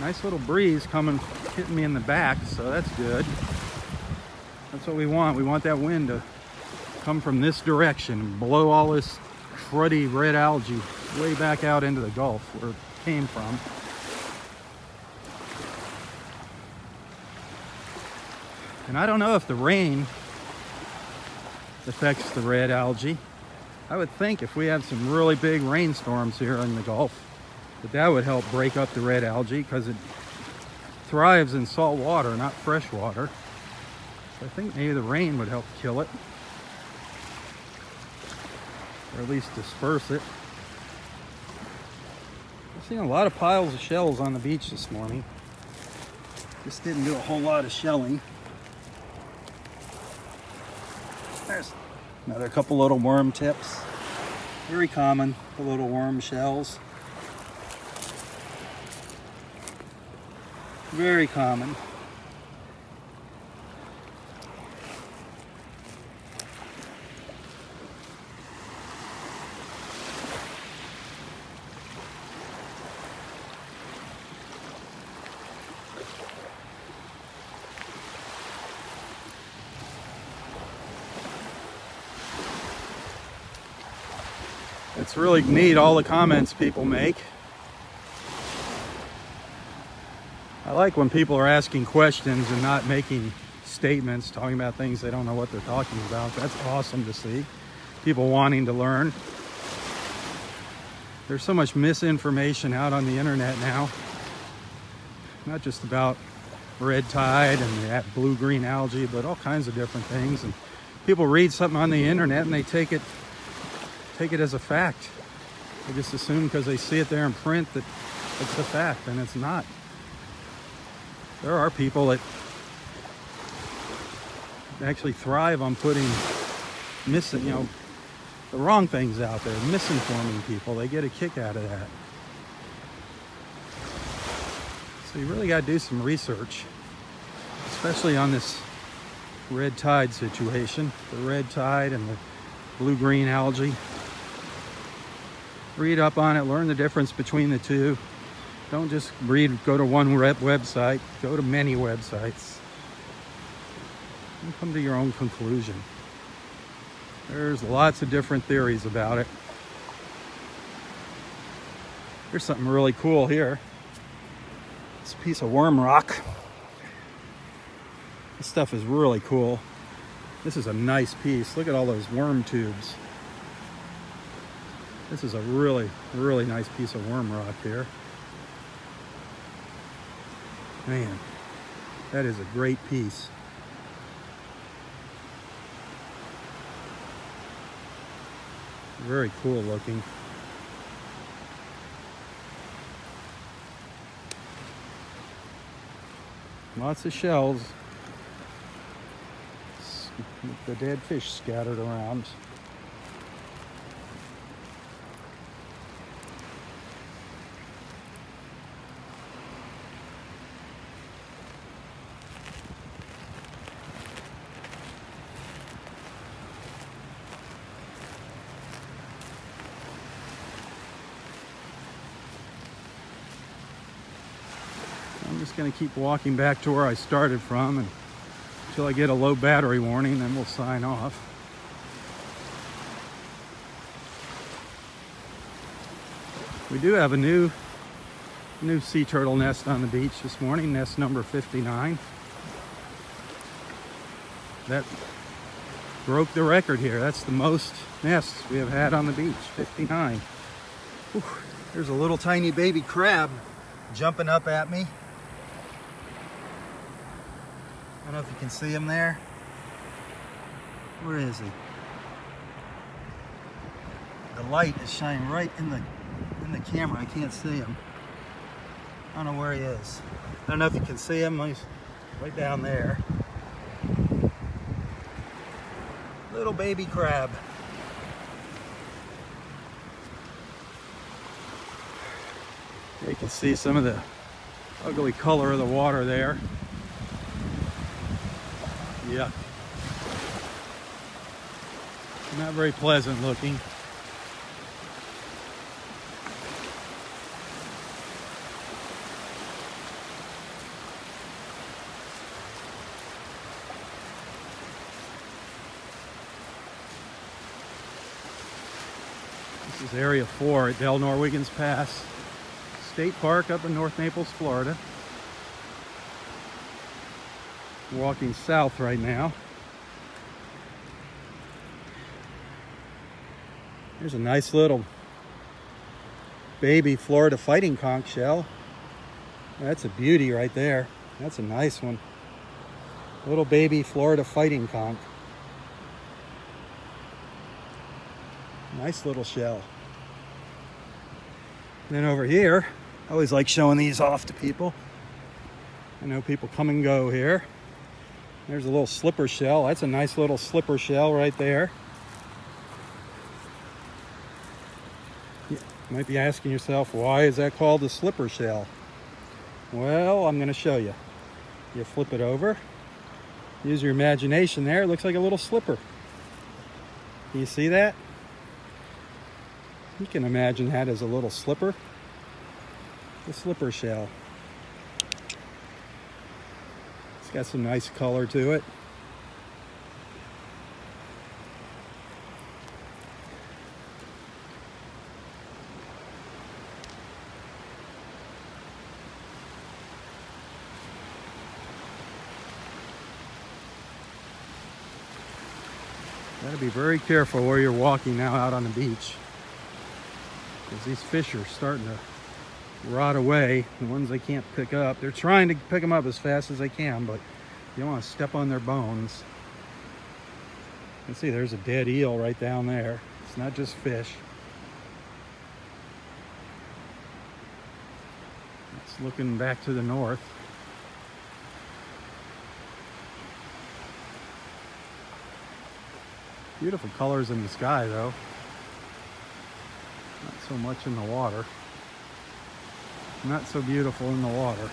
Nice little breeze coming, hitting me in the back, so that's good. That's what we want. We want that wind to come from this direction and blow all this cruddy red algae way back out into the Gulf where it came from. And I don't know if the rain affects the red algae. I would think if we had some really big rainstorms here in the Gulf, that that would help break up the red algae because it thrives in salt water, not fresh water. So I think maybe the rain would help kill it. Or at least disperse it. I've seen a lot of piles of shells on the beach this morning. Just didn't do a whole lot of shelling. There's another couple little worm tips. Very common, the little worm shells. Very common. It's really neat, all the comments people make. I like when people are asking questions and not making statements, talking about things they don't know what they're talking about. That's awesome to see. People wanting to learn. There's so much misinformation out on the internet now. Not just about red tide and that blue-green algae, but all kinds of different things. And people read something on the internet and they take it take it as a fact. They just assume because they see it there in print that it's a fact, and it's not. There are people that actually thrive on putting missing, you know, the wrong things out there, misinforming people. They get a kick out of that. So you really got to do some research, especially on this red tide situation, the red tide and the blue-green algae read up on it, learn the difference between the two. Don't just read, go to one web website, go to many websites. And come to your own conclusion. There's lots of different theories about it. Here's something really cool here. This piece of worm rock. This stuff is really cool. This is a nice piece. Look at all those worm tubes. This is a really, really nice piece of worm rock here. Man, that is a great piece. Very cool looking. Lots of shells. The dead fish scattered around. Going to keep walking back to where I started from and until I get a low battery warning, then we'll sign off. We do have a new new sea turtle nest on the beach this morning, nest number 59. That broke the record here. That's the most nests we have had on the beach, 59. Whew. There's a little tiny baby crab jumping up at me. I don't know if you can see him there. Where is he? The light is shining right in the in the camera. I can't see him. I don't know where he is. I don't know if you can see him. He's right down there. Little baby crab. You can see some of the ugly color of the water there. Yeah. Not very pleasant looking. This is Area 4 at Delnor-Wiggins Pass State Park up in North Naples, Florida. Walking south right now. There's a nice little baby Florida fighting conch shell. That's a beauty right there. That's a nice one. Little baby Florida fighting conch. Nice little shell. And then over here, I always like showing these off to people. I know people come and go here. There's a little slipper shell. That's a nice little slipper shell right there. You might be asking yourself, why is that called a slipper shell? Well, I'm going to show you. You flip it over. Use your imagination there. It looks like a little slipper. Do you see that? You can imagine that as a little slipper. The slipper shell. It's got some nice color to it. Gotta be very careful where you're walking now out on the beach. Because these fish are starting to rot away. The ones they can't pick up. They're trying to pick them up as fast as they can, but you don't want to step on their bones. You can see there's a dead eel right down there. It's not just fish. It's looking back to the north. Beautiful colors in the sky though. Not so much in the water. Not so beautiful in the water.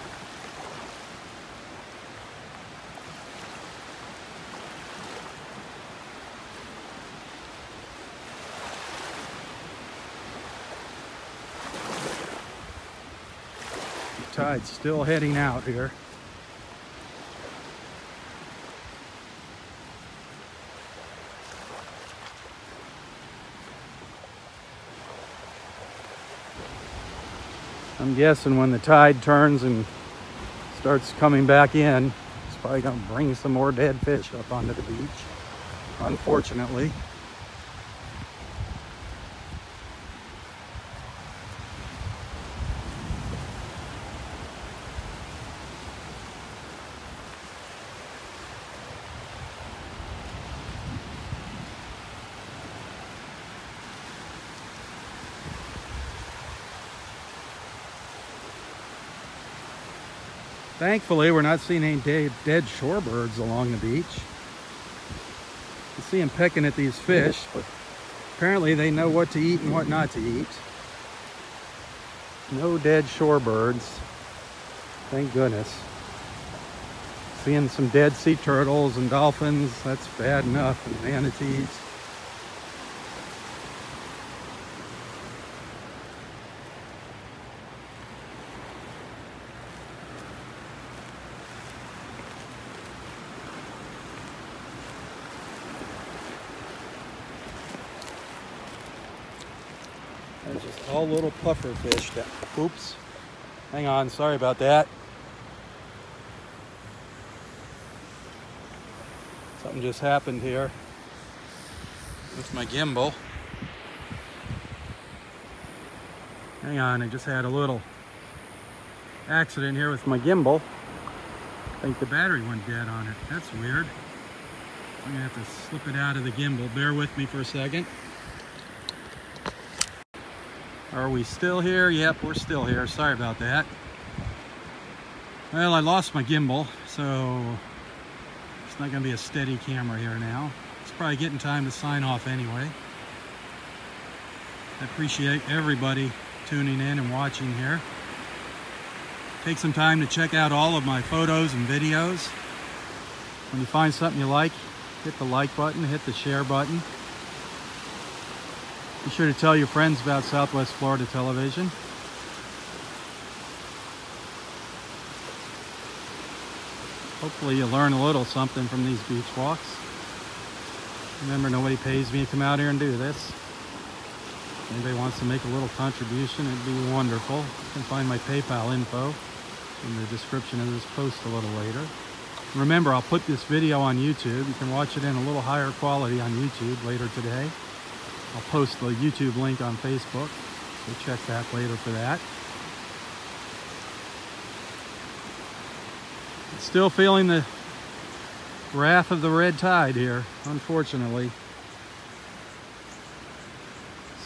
The tide's still heading out here. I'm guessing when the tide turns and starts coming back in, it's probably gonna bring some more dead fish up onto the beach. unfortunately. Thankfully, we're not seeing any dead, dead shorebirds along the beach. You see them pecking at these fish, but apparently they know what to eat and what not to eat. No dead shorebirds. Thank goodness. Seeing some dead sea turtles and dolphins, that's bad enough, and manatees. There's just all puffer fish. That, oops. Hang on, sorry about that. Something just happened here with my gimbal. Hang on, I just had a little accident here with my gimbal. I think the battery went dead on it. That's weird. I'm gonna have to slip it out of the gimbal. Bear with me for a second. Are we still here? Yep, we're still here. Sorry about that. Well, I lost my gimbal, so it's not going to be a steady camera here now. It's probably getting time to sign off anyway. I appreciate everybody tuning in and watching here. Take some time to check out all of my photos and videos. When you find something you like, hit the like button, hit the share button. Be sure to tell your friends about Southwest Florida Television. Hopefully you learn a little something from these beach walks. Remember, nobody pays me to come out here and do this. If anybody wants to make a little contribution, it'd be wonderful. You can find my PayPal info in the description of this post a little later. Remember, I'll put this video on YouTube. You can watch it in a little higher quality on YouTube later today. I'll post the YouTube link on Facebook, so check back later for that. Still feeling the wrath of the red tide here, unfortunately.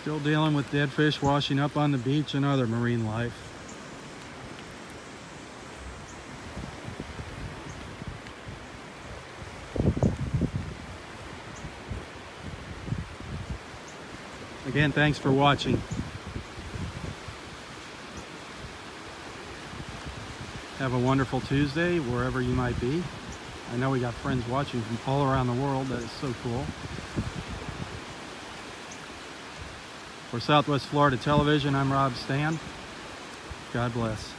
Still dealing with dead fish washing up on the beach and other marine life. Again, thanks for watching. Have a wonderful Tuesday, wherever you might be. I know we got friends watching from all around the world. That is so cool. For Southwest Florida Television, I'm Robb Stan. God bless.